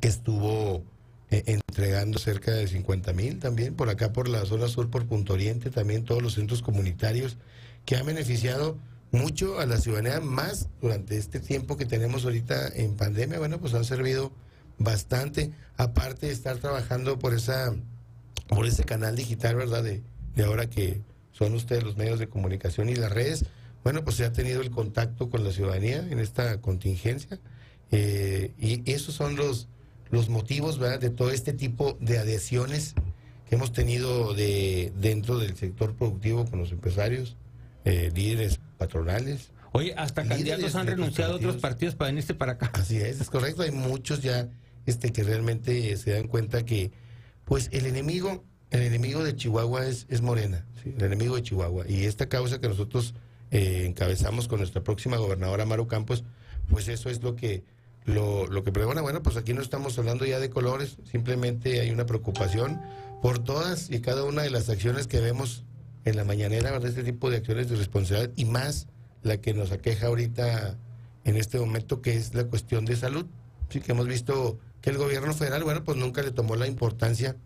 que estuvo eh, entregando cerca de 50 mil también, por acá por la zona sur, por Punto Oriente, también todos los centros comunitarios que han beneficiado mucho a la ciudadanía, más durante este tiempo que tenemos ahorita en pandemia, bueno, pues han servido bastante, aparte de estar trabajando por esa por ese canal digital, ¿verdad? De, de ahora que son ustedes los medios de comunicación y las redes, bueno, pues se ha tenido el contacto con la ciudadanía en esta contingencia eh, y esos son los, los motivos, ¿verdad? De todo este tipo de adhesiones que hemos tenido de dentro del sector productivo con los empresarios, eh, líderes patronales. Oye, hasta candidatos han renunciado a otros partidos. partidos para venirse para acá. Así es, es correcto. Hay muchos ya este, que realmente se dan cuenta que, pues, el enemigo, el enemigo de Chihuahua es, es Morena, ¿sí? el enemigo de Chihuahua. Y esta causa que nosotros eh, encabezamos con nuestra próxima gobernadora Maru Campos, pues eso es lo que lo, lo que pregona. Bueno, pues aquí no estamos hablando ya de colores, simplemente hay una preocupación por todas y cada una de las acciones que vemos en la mañanera, ¿verdad? Este tipo de acciones de responsabilidad y más la que nos aqueja ahorita en este momento, que es la cuestión de salud. Sí que hemos visto que el gobierno federal, bueno, pues nunca le tomó la importancia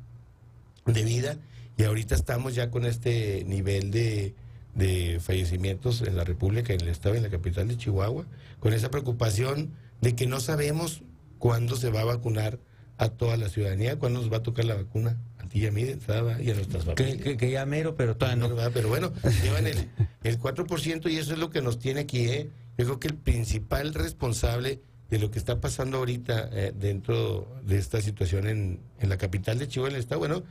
de vida y ahorita estamos ya con este nivel de, de fallecimientos en la República, en el Estado, en la capital de Chihuahua, con esa preocupación de que no sabemos cuándo se va a vacunar a toda la ciudadanía, cuándo nos va a tocar la vacuna a ti y a mí de entrada y a nuestras familias. que, que ya mero, pero todavía no. Pero bueno, llevan el, el 4% y eso es lo que nos tiene aquí. ¿eh? Yo creo que el principal responsable de lo que está pasando ahorita eh, dentro de esta situación en, en la capital de Chihuahua, en el estado, bueno,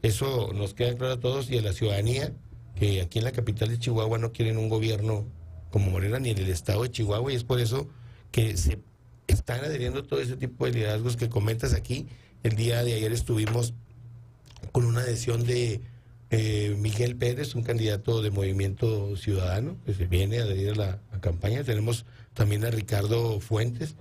eso nos queda claro a todos y a la ciudadanía que aquí en la capital de Chihuahua no quieren un gobierno como Morena ni en el estado de Chihuahua y es por eso que se están adheriendo todo ese tipo de liderazgos que comentas aquí. El día de ayer estuvimos con una adhesión de eh, Miguel Pérez, un candidato de Movimiento Ciudadano, que se viene a adherir a la campaña. Tenemos también a Ricardo Fuentes,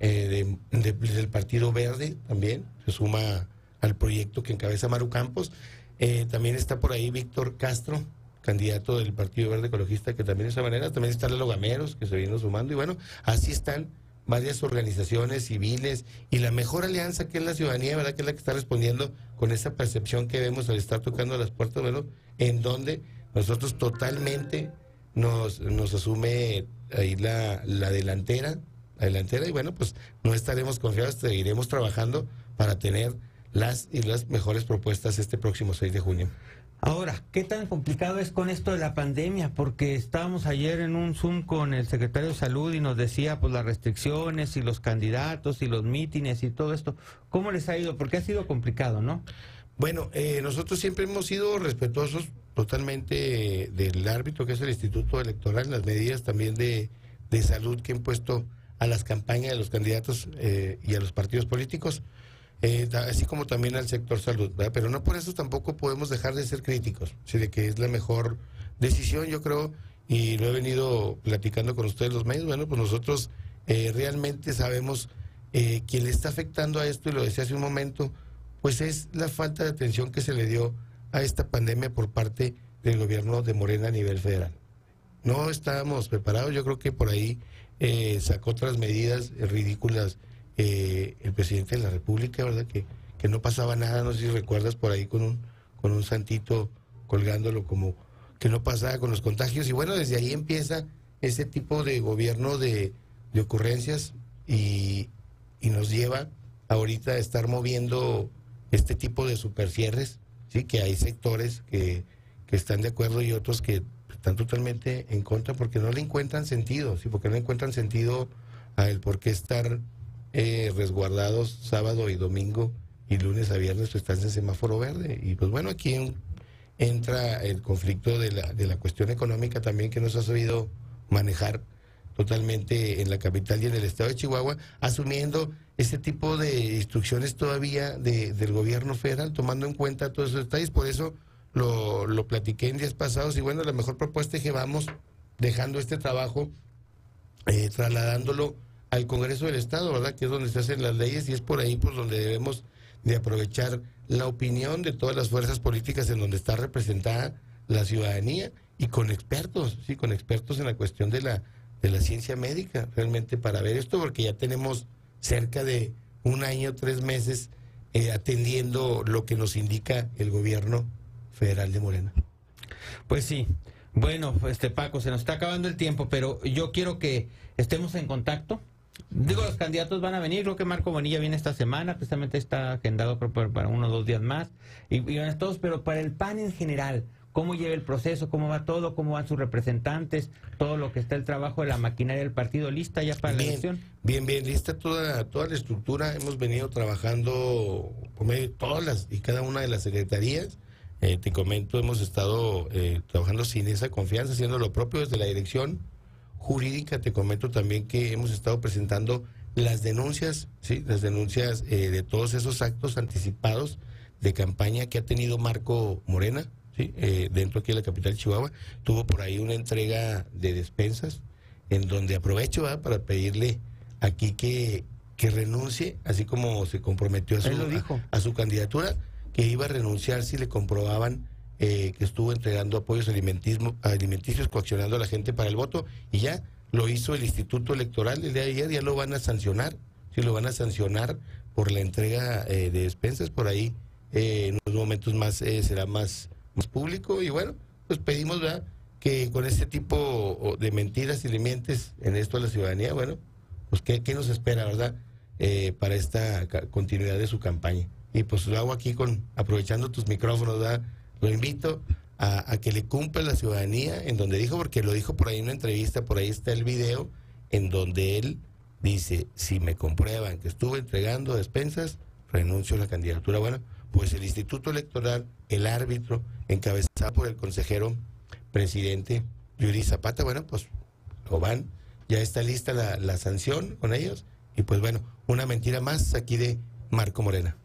eh, de- de- del Partido Verde, también, se suma al proyecto que encabeza Maru Campos. Eh, también está por ahí Víctor Castro, candidato del Partido Verde Ecologista, que también de esa manera. También está Lalo Gameros, que se vino sumando. Y bueno, así están varias organizaciones civiles y la mejor alianza que es la ciudadanía, ¿verdad? Que es la que está respondiendo con esa percepción que vemos al estar tocando las puertas, ¿verdad? En donde nosotros totalmente nos, nos asume ahí la, la delantera, la delantera y bueno, pues no estaremos confiados, seguiremos trabajando para tener las y las mejores propuestas este próximo 6 de junio. Ahora, ¿qué tan complicado es con esto de la pandemia? Porque estábamos ayer en un Zoom con el secretario de Salud y nos decía pues las restricciones y los candidatos y los mítines y todo esto. ¿Cómo les ha ido? Porque ha sido complicado, ¿no? Bueno, eh, nosotros siempre hemos sido respetuosos totalmente del árbitro, que es el Instituto Electoral, las medidas también de, de salud que han puesto a las campañas de los candidatos eh, y a los partidos políticos, eh, así como también al sector salud. Pero no por eso tampoco podemos dejar de ser críticos, de que es la mejor decisión, yo creo, y lo he venido platicando con ustedes los medios, bueno, pues nosotros eh, realmente sabemos eh, que le está afectando a esto, y lo decía hace un momento, pues es la falta de atención que se le dio a esta pandemia por parte del gobierno de Morena a nivel federal. No estábamos preparados, yo creo que por ahí eh, sacó otras medidas ridículas eh, el presidente de la República, ¿verdad? Que, que no pasaba nada, no sé si recuerdas por ahí con un, con un santito colgándolo como que no pasaba con los contagios. Y bueno, desde ahí empieza ese tipo de gobierno de, de ocurrencias y, y nos lleva ahorita a estar moviendo este tipo de supercierres, sí, que hay sectores que, que están de acuerdo y otros que están totalmente en contra porque no le encuentran sentido, sí, porque no encuentran sentido a el por qué estar eh, resguardados sábado y domingo y lunes a viernes pues están en semáforo verde. Y pues bueno, aquí en, entra el conflicto de la, de la cuestión económica también que nos ha sabido manejar totalmente en la capital y en el estado de Chihuahua, asumiendo este tipo de instrucciones todavía de, del gobierno federal, tomando en cuenta todos esos detalles. Por eso lo, lo platiqué en días pasados y bueno, la mejor propuesta es que vamos dejando este trabajo, eh, trasladándolo al Congreso del Estado, ¿verdad? Que es donde se hacen las leyes y es por ahí por donde debemos de aprovechar la opinión de todas las fuerzas políticas en donde está representada la ciudadanía y con expertos, sí, con expertos en la cuestión de la, de la ciencia médica, realmente para ver esto, porque ya tenemos cerca de un año, tres meses eh, atendiendo lo que nos indica el gobierno federal de Morena. Pues sí. Bueno, este Paco, se nos está acabando el tiempo, pero yo quiero que estemos en contacto. Digo, los candidatos van a venir, creo que Marco Bonilla viene esta semana, precisamente está agendado para, uno o dos días más, y, y van a todos, pero para el PAN en general, cómo lleva el proceso, cómo va todo, cómo van sus representantes, todo lo que está el trabajo de la maquinaria del partido. Lista ya para la elección. Bien, bien, lista toda, toda la estructura. Hemos venido trabajando por medio de todas las y cada una de las secretarías. Eh, te comento, hemos estado eh, trabajando sin esa confianza, haciendo lo propio desde la dirección jurídica. Te comento también que hemos estado presentando las denuncias, sí, las denuncias eh, de todos esos actos anticipados de campaña que ha tenido Marco Morena, sí, eh, dentro aquí de la capital de Chihuahua. Tuvo por ahí una entrega de despensas en donde aprovecho ¿verdad? para pedirle aquí que, que renuncie, así como se comprometió su, a su candidatura, que iba a renunciar si le comprobaban eh, que estuvo entregando apoyos alimentismo, alimenticios, coaccionando a la gente para el voto, y ya lo hizo el Instituto Electoral el día de ayer, ya lo van a sancionar, sí lo van a sancionar por la entrega eh, de despensas, por ahí eh, en unos momentos más eh, será más, más público, y bueno, pues pedimos ¿verdad? que con este tipo de mentiras y mientes en esto a la ciudadanía, bueno, pues qué, qué nos espera, ¿verdad? Eh, para esta continuidad de su campaña. Y pues lo hago aquí con, aprovechando tus micrófonos, ¿verdad? Lo invito a, que le cumpla la ciudadanía en donde dijo, porque lo dijo por ahí en una entrevista, por ahí está el video, en donde él dice, si me comprueban que estuve entregando despensas, renuncio a la candidatura. Bueno, pues el Instituto Electoral, el árbitro, encabezado por el consejero presidente Yuri Zapata, bueno, pues lo van, ya está lista la sanción con ellos, y pues bueno, una mentira más aquí de Marco Morena.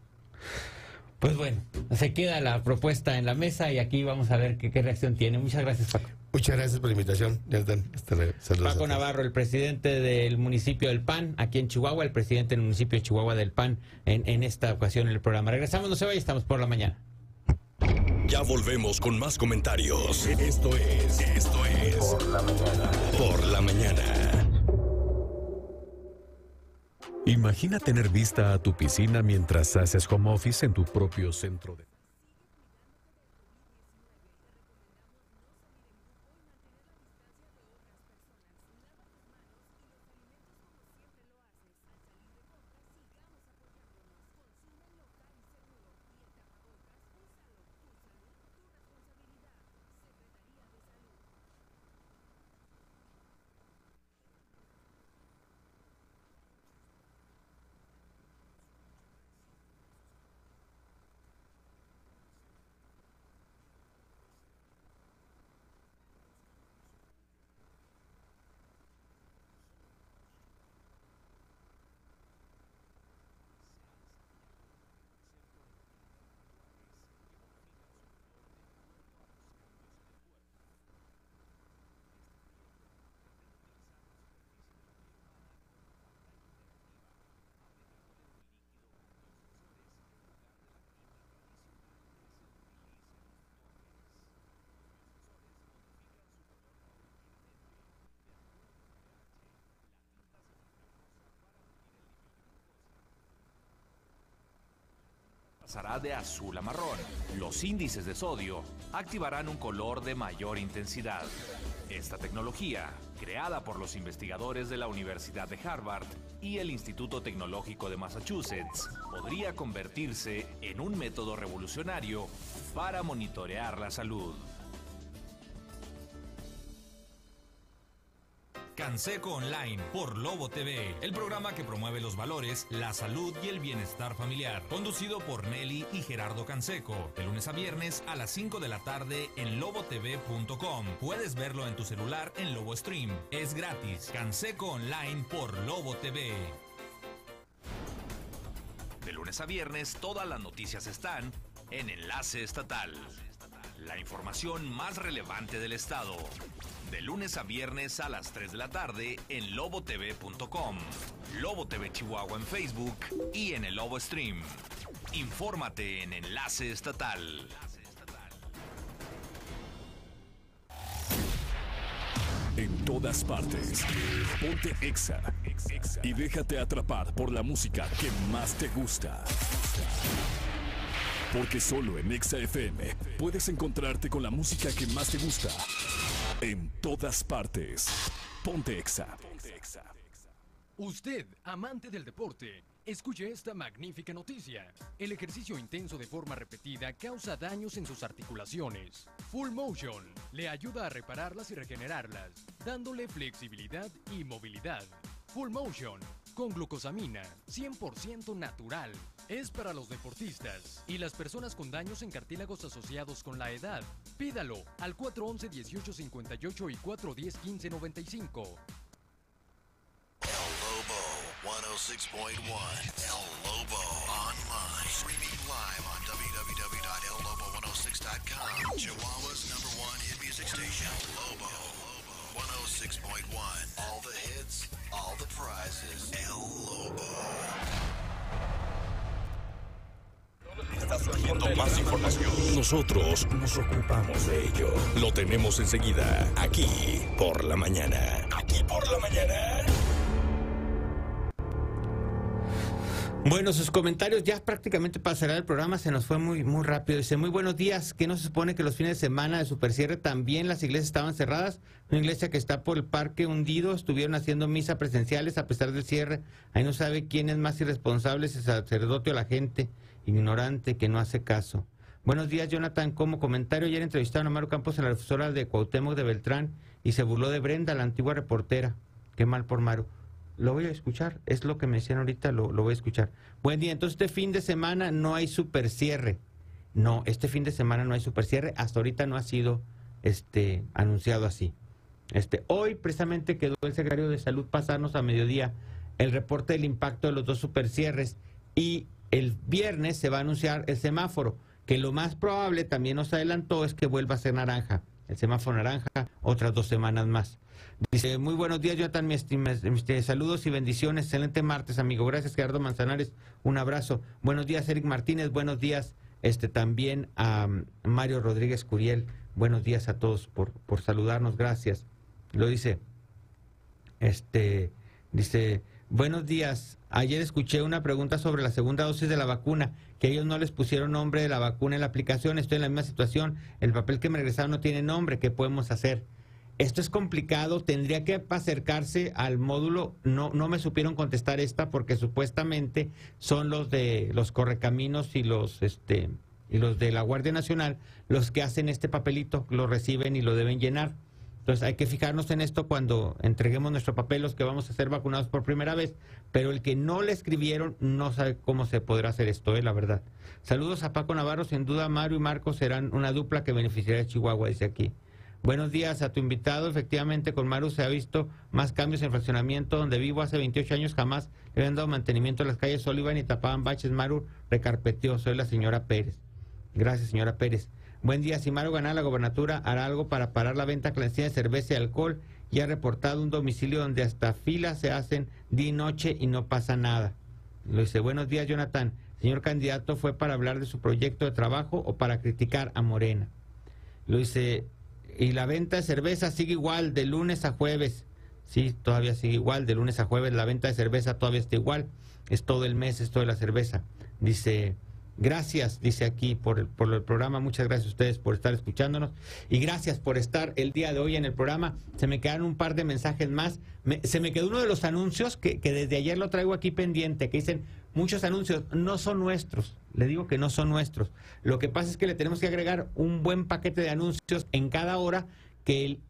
Pues bueno, se queda la propuesta en la mesa y aquí vamos a ver qué, qué reacción tiene. Muchas gracias, Paco. Muchas gracias por la invitación. A Paco. Navarro, el presidente del municipio del PAN, aquí en Chihuahua, el presidente del municipio de Chihuahua del PAN, en, en esta ocasión en el programa. Regresamos, no se vaya, estamos por la mañana. Ya volvemos con más comentarios. Esto es, esto es. Por la mañana. Por la mañana. Imagina tener vista a tu piscina mientras haces home office en tu propio centro de... pasará de azul a marrón. Los índices de sodio activarán un color de mayor intensidad. Esta tecnología, creada por los investigadores de la Universidad de Harvard y el Instituto Tecnológico de Massachusetts, podría convertirse en un método revolucionario para monitorear la salud. Canseco Online por Lobo TV, el programa que promueve los valores, la salud y el bienestar familiar. Conducido por Nelly y Gerardo Canseco, de lunes a viernes a las 5 de la tarde en lobotv.com. Puedes verlo en tu celular en Lobo Stream. Es gratis. Canseco Online por Lobo TV. De lunes a viernes, todas las noticias están en Enlace Estatal. La información más relevante del estado. De lunes a viernes a las 3 de la tarde en lobotv.com, Lobo TV Chihuahua en Facebook y en el Lobo Stream. Infórmate en Enlace Estatal. En todas partes. Ponte Exa. Y déjate atrapar por la música que más te gusta. Porque solo en Exa FM puedes encontrarte con la música que más te gusta. En todas partes. Ponte Exa. Usted, amante del deporte, escuche esta magnífica noticia. El ejercicio intenso de forma repetida causa daños en sus articulaciones. Full Motion le ayuda a repararlas y regenerarlas, dándole flexibilidad y movilidad. Full Motion, con glucosamina, 100% natural. Es para los deportistas y las personas con daños en cartílagos asociados con la edad. Pídalo al 411-1858 y 410-1595. Lobo 106.1. El Lobo online. Streaming live on www.ellobo106.com. Chihuahua's number one hit music station. Lobo 106.1. All the hits, all the prizes. El Lobo. Está surgiendo más información. Nosotros nos ocupamos de ello. Lo tenemos enseguida, aquí por la mañana. Aquí por la mañana. Bueno, sus comentarios ya prácticamente cerrar el programa se nos fue muy muy rápido. Dice, muy buenos días, que no se supone que los fines de semana de super cierre también las iglesias estaban cerradas. Una iglesia que está por el parque hundido, estuvieron haciendo misa presenciales a pesar del cierre. Ahí no sabe quién es más irresponsable, si el sacerdote o la gente ignorante que no hace caso. Buenos días, Jonathan. Como comentario, ayer entrevistaron a Mario Campos en la refusora de Cuauhtémoc de Beltrán y se burló de Brenda, la antigua reportera. Qué mal por Maru. Lo voy a escuchar, es lo que me decían ahorita, lo, voy a escuchar. Buen día, entonces este fin de semana no hay super cierre. No, este fin de semana no hay super cierre, hasta ahorita no ha sido este anunciado así. Este, hoy precisamente quedó el secretario de Salud pasarnos a mediodía el reporte del impacto de los dos super cierres y el viernes se va a anunciar el semáforo, que lo más probable también nos adelantó es que vuelva a ser naranja. El semáforo naranja, otras dos semanas más. Dice, muy buenos días, Jonathan, mis, mis- eh, saludos y bendiciones. Excelente martes, amigo. Gracias, Gerardo Manzanares. Un abrazo. Buenos días, Eric Martínez. Buenos días este, también a mm, Mario Rodríguez Curiel. Buenos días a todos por, por saludarnos. Gracias. Lo dice, este, dice, buenos días. Ayer escuché una pregunta sobre la segunda dosis de la vacuna, que ellos no les pusieron nombre de la vacuna en la aplicación. Estoy en la misma situación. El papel que me regresaron no tiene nombre. ¿Qué podemos hacer? Esto es complicado, tendría que acercarse al módulo, no, no me supieron contestar esta porque supuestamente son los de los correcaminos y los este y los de la Guardia Nacional los que hacen este papelito, lo reciben y lo deben llenar. Entonces hay que fijarnos en esto cuando entreguemos nuestro papel, los que vamos a ser vacunados por primera vez, pero el que no le escribieron no sabe cómo se podrá hacer esto, ¿eh? la verdad. Saludos a Paco Navarro, sin duda Mario y Marco serán una dupla que beneficiará a Chihuahua, dice aquí. Buenos días a tu invitado. Efectivamente, con Maru se ha visto más cambios en fraccionamiento. Donde vivo hace 28 años jamás le habían dado mantenimiento a las calles Sullivan y tapaban baches. Maru recarpeteó. Soy la señora Pérez. Gracias, señora Pérez. Buen día. Si Maru gana la gobernatura, hará algo para parar la venta clandestina de cerveza y alcohol. Y ha reportado un domicilio donde hasta filas se hacen día y noche y no pasa nada. Lo dice, buenos días, Jonathan. Señor candidato, ¿fue para hablar de su proyecto de trabajo o para criticar a Morena? Lo dice, y la venta de cerveza sigue igual de lunes a jueves. Sí, todavía sigue igual, de lunes a jueves la venta de cerveza todavía está igual. Es todo el mes, es toda la cerveza. Dice, gracias, dice aquí por el, por el programa. Muchas gracias a ustedes por estar escuchándonos. Y gracias por estar el día de hoy en el programa. Se me quedaron un par de mensajes más. Me- se me quedó uno de los anuncios que, que desde ayer lo traigo aquí pendiente, que dicen, muchos anuncios no son nuestros. Le digo que no son nuestros. Lo que pasa es que le tenemos que agregar un buen paquete de anuncios en cada hora que el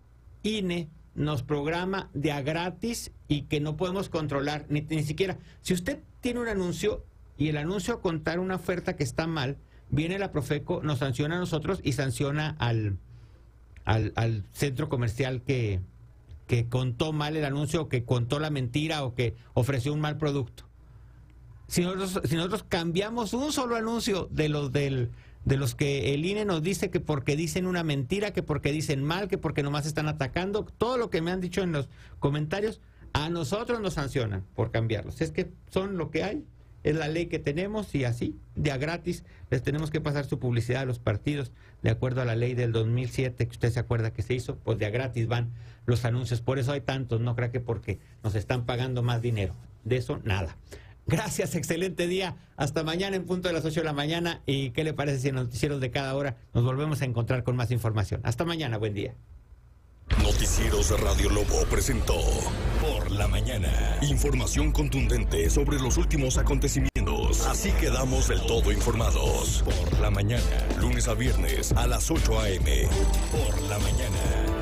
INE nos programa de a gratis y que no podemos controlar, ni, ni siquiera. Si usted tiene un anuncio y el anuncio contar una oferta que está mal, viene la Profeco, nos sanciona a nosotros y sanciona al, al, al centro comercial que, que contó mal el anuncio, o que contó la mentira o que ofreció un mal producto. Si nosotros, si nosotros cambiamos un solo anuncio de los del de los que el INE nos dice que porque dicen una mentira, que porque dicen mal, que porque nomás están atacando, todo lo que me han dicho en los comentarios, a nosotros nos sancionan por cambiarlos. Es que son lo que hay, es la ley que tenemos y así, de a gratis, les tenemos que pasar su publicidad a los partidos, de acuerdo a la ley del 2007, que usted se acuerda que se hizo, pues de a gratis van los anuncios. Por eso hay tantos, no creo que porque nos están pagando más dinero. De eso, nada. Gracias, excelente día. Hasta mañana en punto de las 8 de la mañana. ¿Y qué le parece si en los noticieros de cada hora nos volvemos a encontrar con más información? Hasta mañana, buen día. Noticieros Radio Lobo presentó por la mañana información contundente sobre los últimos acontecimientos. Así quedamos del todo informados. Por la mañana, lunes a viernes a las 8 a.m. Por la mañana.